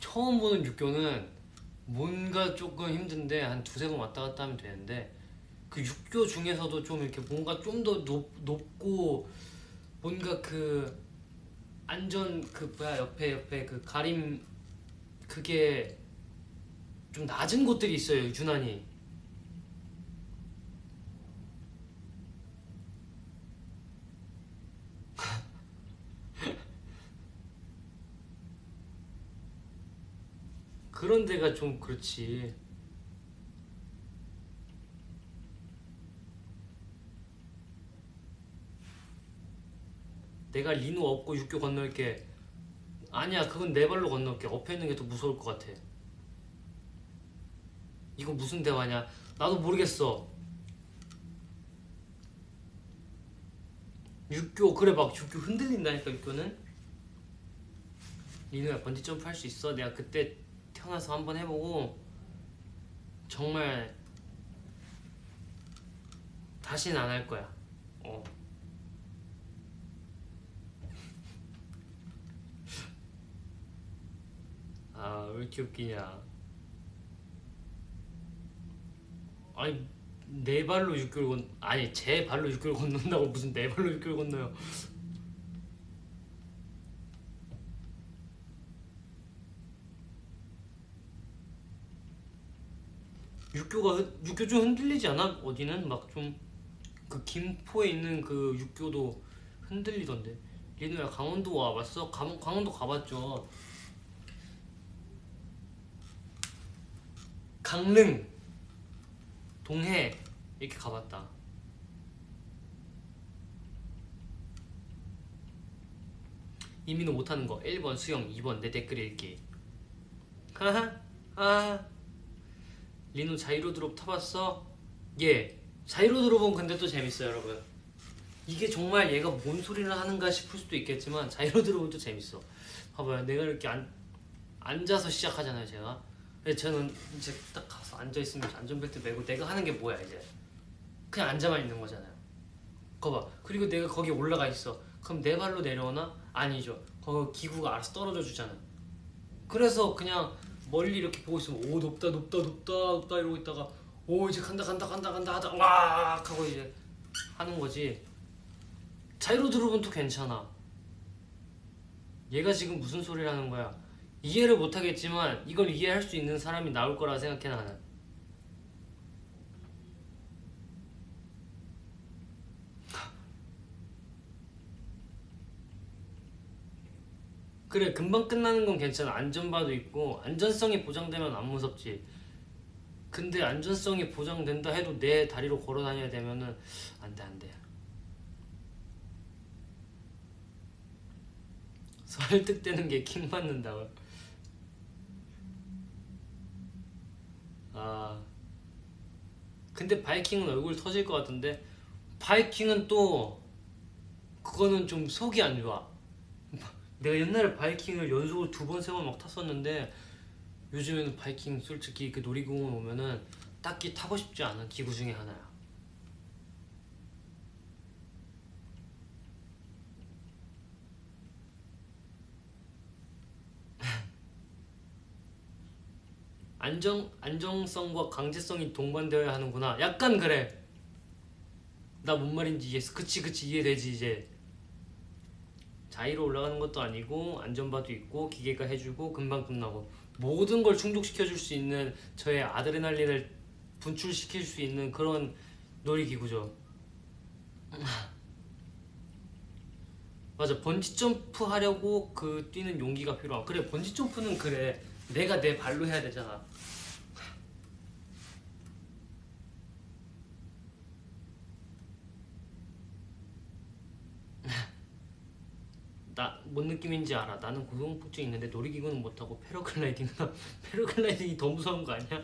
처음 보는 육교는 뭔가 조금 힘든데 한 두세 번 왔다 갔다 하면 되는데 그 육교 중에서도 좀 이렇게 뭔가 좀 더 높고 뭔가 그 안전 그 뭐야 옆에 옆에 그 가림 그게 좀 낮은 곳들이 있어요 유난히. (laughs) 그런 데가 좀 그렇지 내가 리누 업고 육교 건널게. 아니야 그건 내 발로 건널게. 엎혀 있는 게 더 무서울 것 같아. 이거 무슨 대화냐? 나도 모르겠어. 육교 그래 막 육교 흔들린다니까 육교는? 리누야 번지 점프 할 수 있어? 내가 그때 태어나서 한번 해보고 정말 다시는 안 할 거야. 어 아, 왜 이렇게 웃기냐. 아니, 네 발로 육교를 건, 아니, 제 발로 육교를 건넌다고 무슨 네 발로 육교를 건너요. 육교가, 흔- 육교 좀 흔들리지 않아? 어디는? 막 좀, 그 김포에 있는 그 육교도 흔들리던데 리누야 강원도 와봤어? 강, 강원도 가봤죠 강릉 동해 이렇게 가봤다. 이민호 못하는 거. 1번 수영 2번 내 댓글 읽기. 하하 아 리누 자이로 드롭 타봤어? 예. 자이로 드롭은 근데 또 재밌어요 여러분. 이게 정말 얘가 뭔 소리를 하는가 싶을 수도 있겠지만 자이로 드롭은 또 재밌어. 봐봐요. 내가 이렇게 앉, 앉아서 시작하잖아요 제가 저는 이제 딱 가서 앉아있으면 안전벨트 매고 내가 하는 게 뭐야 이제. 그냥 앉아만 있는 거잖아요. 거봐. 그리고 내가 거기 올라가 있어. 그럼 내 발로 내려오나? 아니죠. 거기 기구가 알아서 떨어져 주잖아 그래서 그냥 멀리 이렇게 보고 있으면 오 높다 높다 높다 높다 이러고 있다가 오 이제 간다 간다 간다 간다 하다 와 하고 이제 하는 거지. 자이로 드롭은 또 괜찮아. 얘가 지금 무슨 소리를 하는 거야 이해를 못하겠지만 이걸 이해할 수 있는 사람이 나올 거라 생각해 나는. 그래 금방 끝나는 건 괜찮아. 안전바도 있고 안전성이 보장되면 안 무섭지. 근데 안전성이 보장된다 해도 내 다리로 걸어 다녀야 되면은 안돼 안돼. 설득되는 게 킹 받는다고 아 근데 바이킹은 얼굴 터질 것 같은데 바이킹은 또 그거는 좀 속이 안 좋아 내가 옛날에 바이킹을 연속으로 두 번 세 번 막 탔었는데 요즘에는 바이킹 솔직히 그 놀이공원 오면은 딱히 타고 싶지 않은 기구 중에 하나야. 안정 안정성과 강제성이 동반되어야 하는구나. 약간 그래. 나 뭔 말인지 이해했어. 그치 그치 이해되지 이제. 자의로 올라가는 것도 아니고 안전바도 있고 기계가 해주고 금방 끝나고 모든 걸 충족시켜 줄 수 있는 저의 아드레날린을 분출시킬 수 있는 그런 놀이기구죠. 맞아 번지 점프 하려고 그 뛰는 용기가 필요하. 그래 번지 점프는 그래 내가 내 발로 해야 되잖아. 나 뭔 느낌인지 알아. 나는 고소공포증 있는데 놀이기구는 못하고 패러글라이딩은 (laughs) 패러글라이딩이 더 무서운 거 아니야?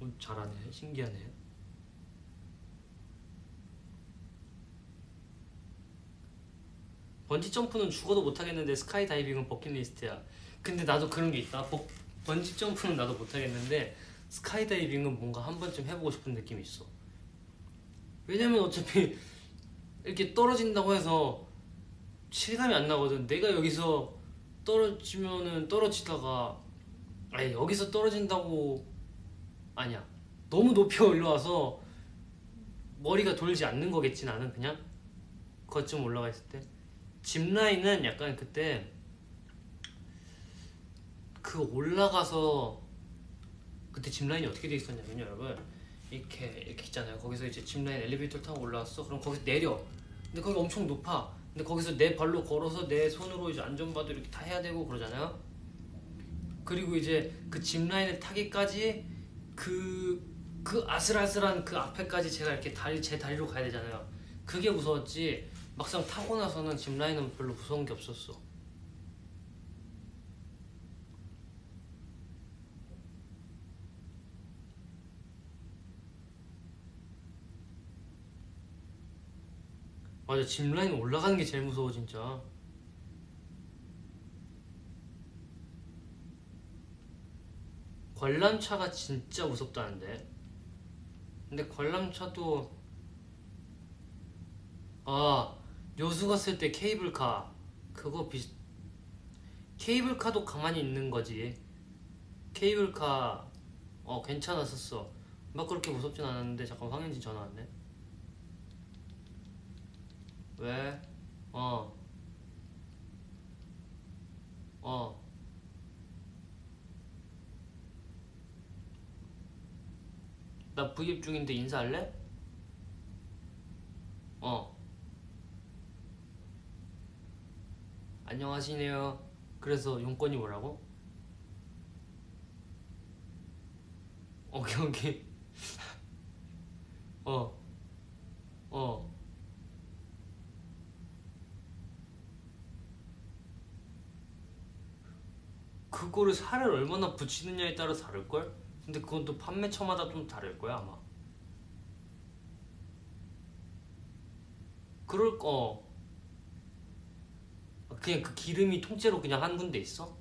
어, 잘하네. 신기하네. 번지 점프는 죽어도 못하겠는데 스카이 다이빙은 버킷리스트야. 근데 나도 그런 게 있다. 버, 번지 점프는 나도 못하겠는데 스카이 다이빙은 뭔가 한 번쯤 해보고 싶은 느낌이 있어. 왜냐면 어차피 이렇게 떨어진다고 해서 실감이 안 나거든. 내가 여기서 떨어지면은 떨어지다가 아니 여기서 떨어진다고 아니야. 너무 높이 올라와서 머리가 돌지 않는 거겠지 나는 그냥? 거점 올라가 있을 때? 짚라인은 약간 그때 그 올라가서 그때 짚라인이 어떻게 돼 있었냐면요 여러분. 이렇게 이렇게 있잖아요. 거기서 이제 짚라인 엘리베이터 타고 올라왔어. 그럼 거기서 내려. 근데 거기 엄청 높아 근데 거기서 내 발로 걸어서 내 손으로 이제 안전바도 이렇게 다 해야 되고 그러잖아요. 그리고 이제 그 짚라인을 타기까지 그, 그 아슬아슬한 그 앞에까지 제가 이렇게 다리, 제 다리로 가야 되잖아요. 그게 무서웠지, 막상 타고 나서는 짚라인은 별로 무서운 게 없었어. 맞아 짚라인 올라가는 게 제일 무서워 진짜. 관람차가 진짜 무섭다는데? 근데 관람차도 아 여수 갔을 때 케이블카. 그거 비슷 케이블카도 가만히 있는 거지. 케이블카 어 괜찮았었어. 막 그렇게 무섭진 않았는데 잠깐 황현진 전화 왔네 왜? 어. 어. 나 V앱 중인데 인사할래? 어. 안녕하시네요. 그래서 용건이 뭐라고? 오케이 오케이. (laughs) 어. 어. 그거를 살을 얼마나 붙이느냐에 따라 다를걸? 근데 그건 또 판매처마다 좀 다를 거야 아마. 그럴 거. 그냥 그 기름이 통째로 그냥 한 군데 있어?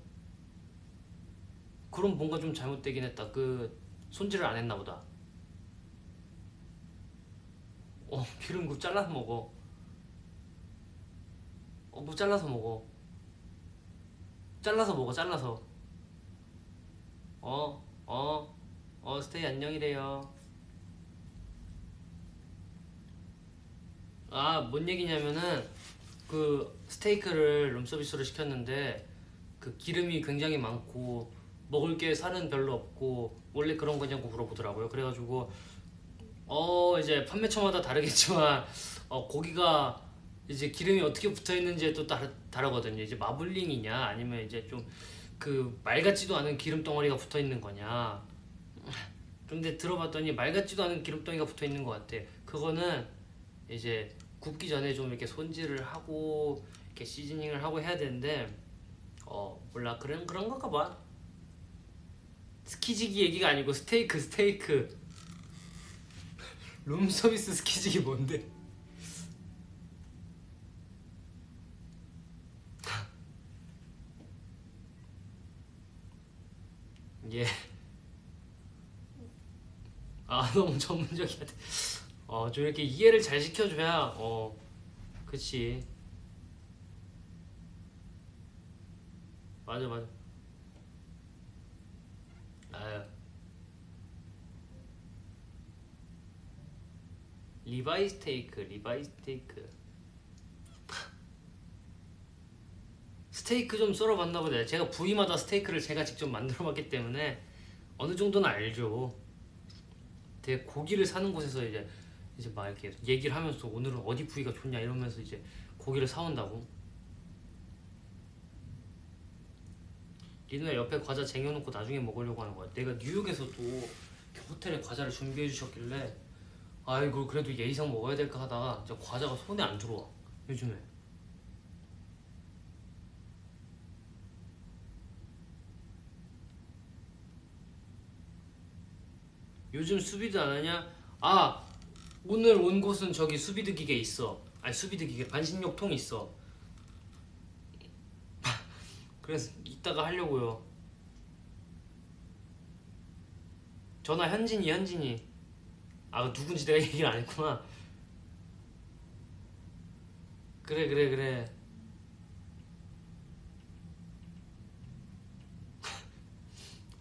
그럼 뭔가 좀 잘못되긴 했다. 그 손질을 안 했나 보다. 어, 기름 그 잘라서 먹어. 어, 뭐 잘라서 먹어. 잘라서 먹어, 잘라서. 어, 어, 어, 스테이 안녕이래요. 아, 뭔 얘기냐면은 그 스테이크를 룸서비스로 시켰는데 그 기름이 굉장히 많고 먹을 게 살은 별로 없고 원래 그런 거냐고 물어보더라고요. 그래가지고 어 이제 판매처마다 다르겠지만 어 고기가 이제 기름이 어떻게 붙어 있는지에 또 다르, 다르거든요. 이제 마블링이냐 아니면 이제 좀그 맑았지도 않은 기름 덩어리가 붙어 있는 거냐. 근데 들어봤더니 맑았지도 않은 기름 덩이가 붙어 있는 것 같아. 그거는 이제 굽기 전에 좀 이렇게 손질을 하고 이렇게 시즈닝을 하고 해야 되는데 어 몰라 그런 그런 건가 봐. 스키지기 얘기가 아니고 스테이크 스테이크 룸 서비스 스키지기 뭔데? 예. 아 (laughs) 너무 전문적이야. 어, 좀 이렇게 이해를 잘 시켜줘야, 어, 그치. 맞아, 맞아. 아유. ribeye 스테이크, ribeye 스테이크. 스테이크 좀 썰어봤나 보다. 제가 부위마다 스테이크를 제가 직접 만들어봤기 때문에 어느 정도는 알죠. 되게 고기를 사는 곳에서 이제 이제 막 이렇게 얘기를 하면서 오늘은 어디 부위가 좋냐 이러면서 이제 고기를 사온다고. 리누야 옆에 과자 쟁여놓고 나중에 먹으려고 하는 거야. 내가 뉴욕에서도 호텔에 과자를 준비해 주셨길래 아 이걸 그래도 예의상 먹어야 될까 하다가 이제 과자가 손에 안 들어와 요즘에. 요즘 수비드 안 하냐? 아 오늘 온 곳은 저기 수비드 기계 있어. 아니 수비드 기계 반신욕 통 있어. (laughs) 그래서 이따가 하려고요. 전화 현진이 현진이. 아 누군지 내가 얘기를 안 했구나. 그래 그래 그래.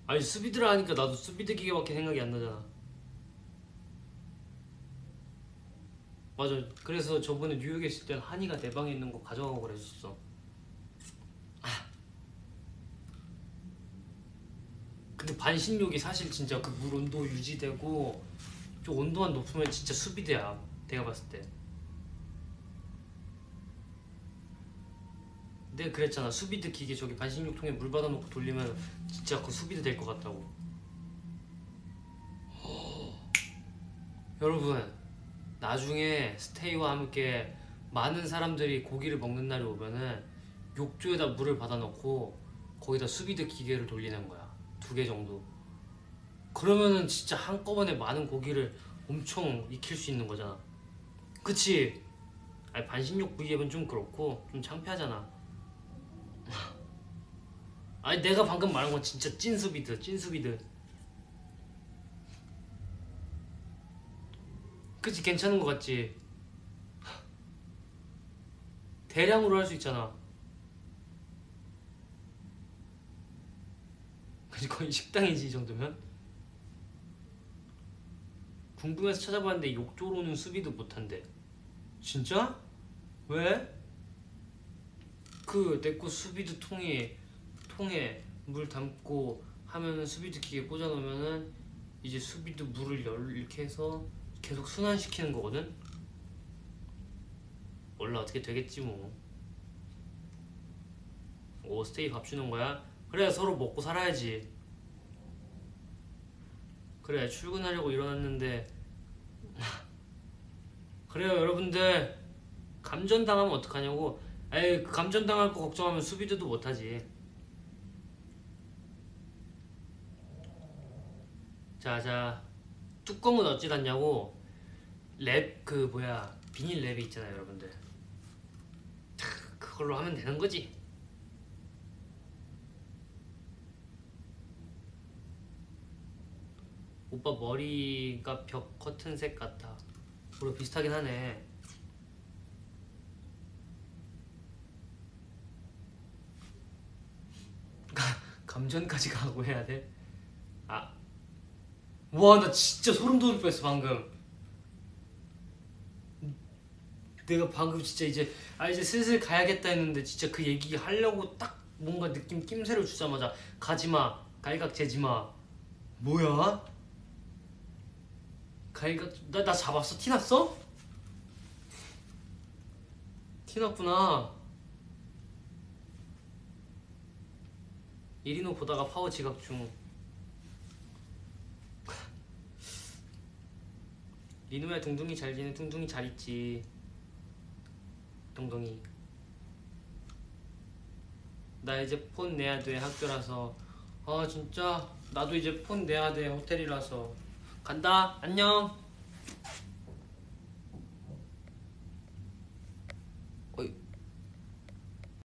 아니 수비드라 하니까 나도 수비드 기계밖에 생각이 안 나잖아. 맞아. 그래서 저번에 뉴욕에 있을 땐 한이가 내 방에 있는 거 가져가고 그랬었어. 아. 근데 반신욕이 사실 진짜 그 물 온도 유지되고 좀 온도만 높으면 진짜 수비드야. 내가 봤을 때. 내가 그랬잖아. 수비드 기계 저기 반신욕통에 물 받아놓고 돌리면 진짜 그 수비드 될 것 같다고. 여러분 나중에 스테이와 함께 많은 사람들이 고기를 먹는 날이 오면은 욕조에다 물을 받아놓고 거기다 수비드 기계를 돌리는 거야. 두 개 정도. 그러면은 진짜 한꺼번에 많은 고기를 엄청 익힐 수 있는 거잖아. 그치? 아니 반신욕 부위에는 좀 그렇고 좀 창피하잖아. 아니 내가 방금 말한 건 진짜 찐 수비드, 찐 수비드. 그치 괜찮은 거 같지? 대량으로 할 수 있잖아. 그치 거의 식당이지 이 정도면. 궁금해서 찾아봤는데 욕조로는 수비드 못한대. 진짜? 왜? 그 내 거 수비드 통에 통에 물 담고 하면은 수비드 기계 꽂아 놓으면은 이제 수비드 물을 열 이렇게 해서 계속 순환시키는 거거든. 몰라 어떻게 되겠지 뭐. 오 스테이 밥 주는 거야? 그래 서로 먹고 살아야지 그래 출근하려고 일어났는데 (laughs) 그래요 여러분들 감전당하면 어떡하냐고 에이 그 감전당할 거 걱정하면 수비드도 못하지. 자자. 뚜껑은 어찌 닫냐고? 랩 그 뭐야 비닐 랩이 있잖아요 여러분들. 탁, 그걸로 하면 되는 거지. 오빠 머리가 벽 커튼색 같아. 우리 비슷하긴 하네 감전까지 가고 해야 돼? 아. 와, 나 진짜 소름 돋을 뻔했어, 방금. 내가 방금 진짜 이제, 아, 이제 슬슬 가야겠다 했는데, 진짜 그 얘기 하려고 딱 뭔가 느낌, 낌새를 주자마자, 가지마, 갈각 재지마. 뭐야? 갈각, 나, 나 잡았어? 티났어? 티났구나. 이리노 보다가 파워 지각 중. 리노야 둥둥이 잘 지내 둥둥이 잘 있지. 둥둥이. 나 이제 폰 내야 돼 학교라서. 아 진짜. 나도 이제 폰 내야 돼 호텔이라서. 간다. 안녕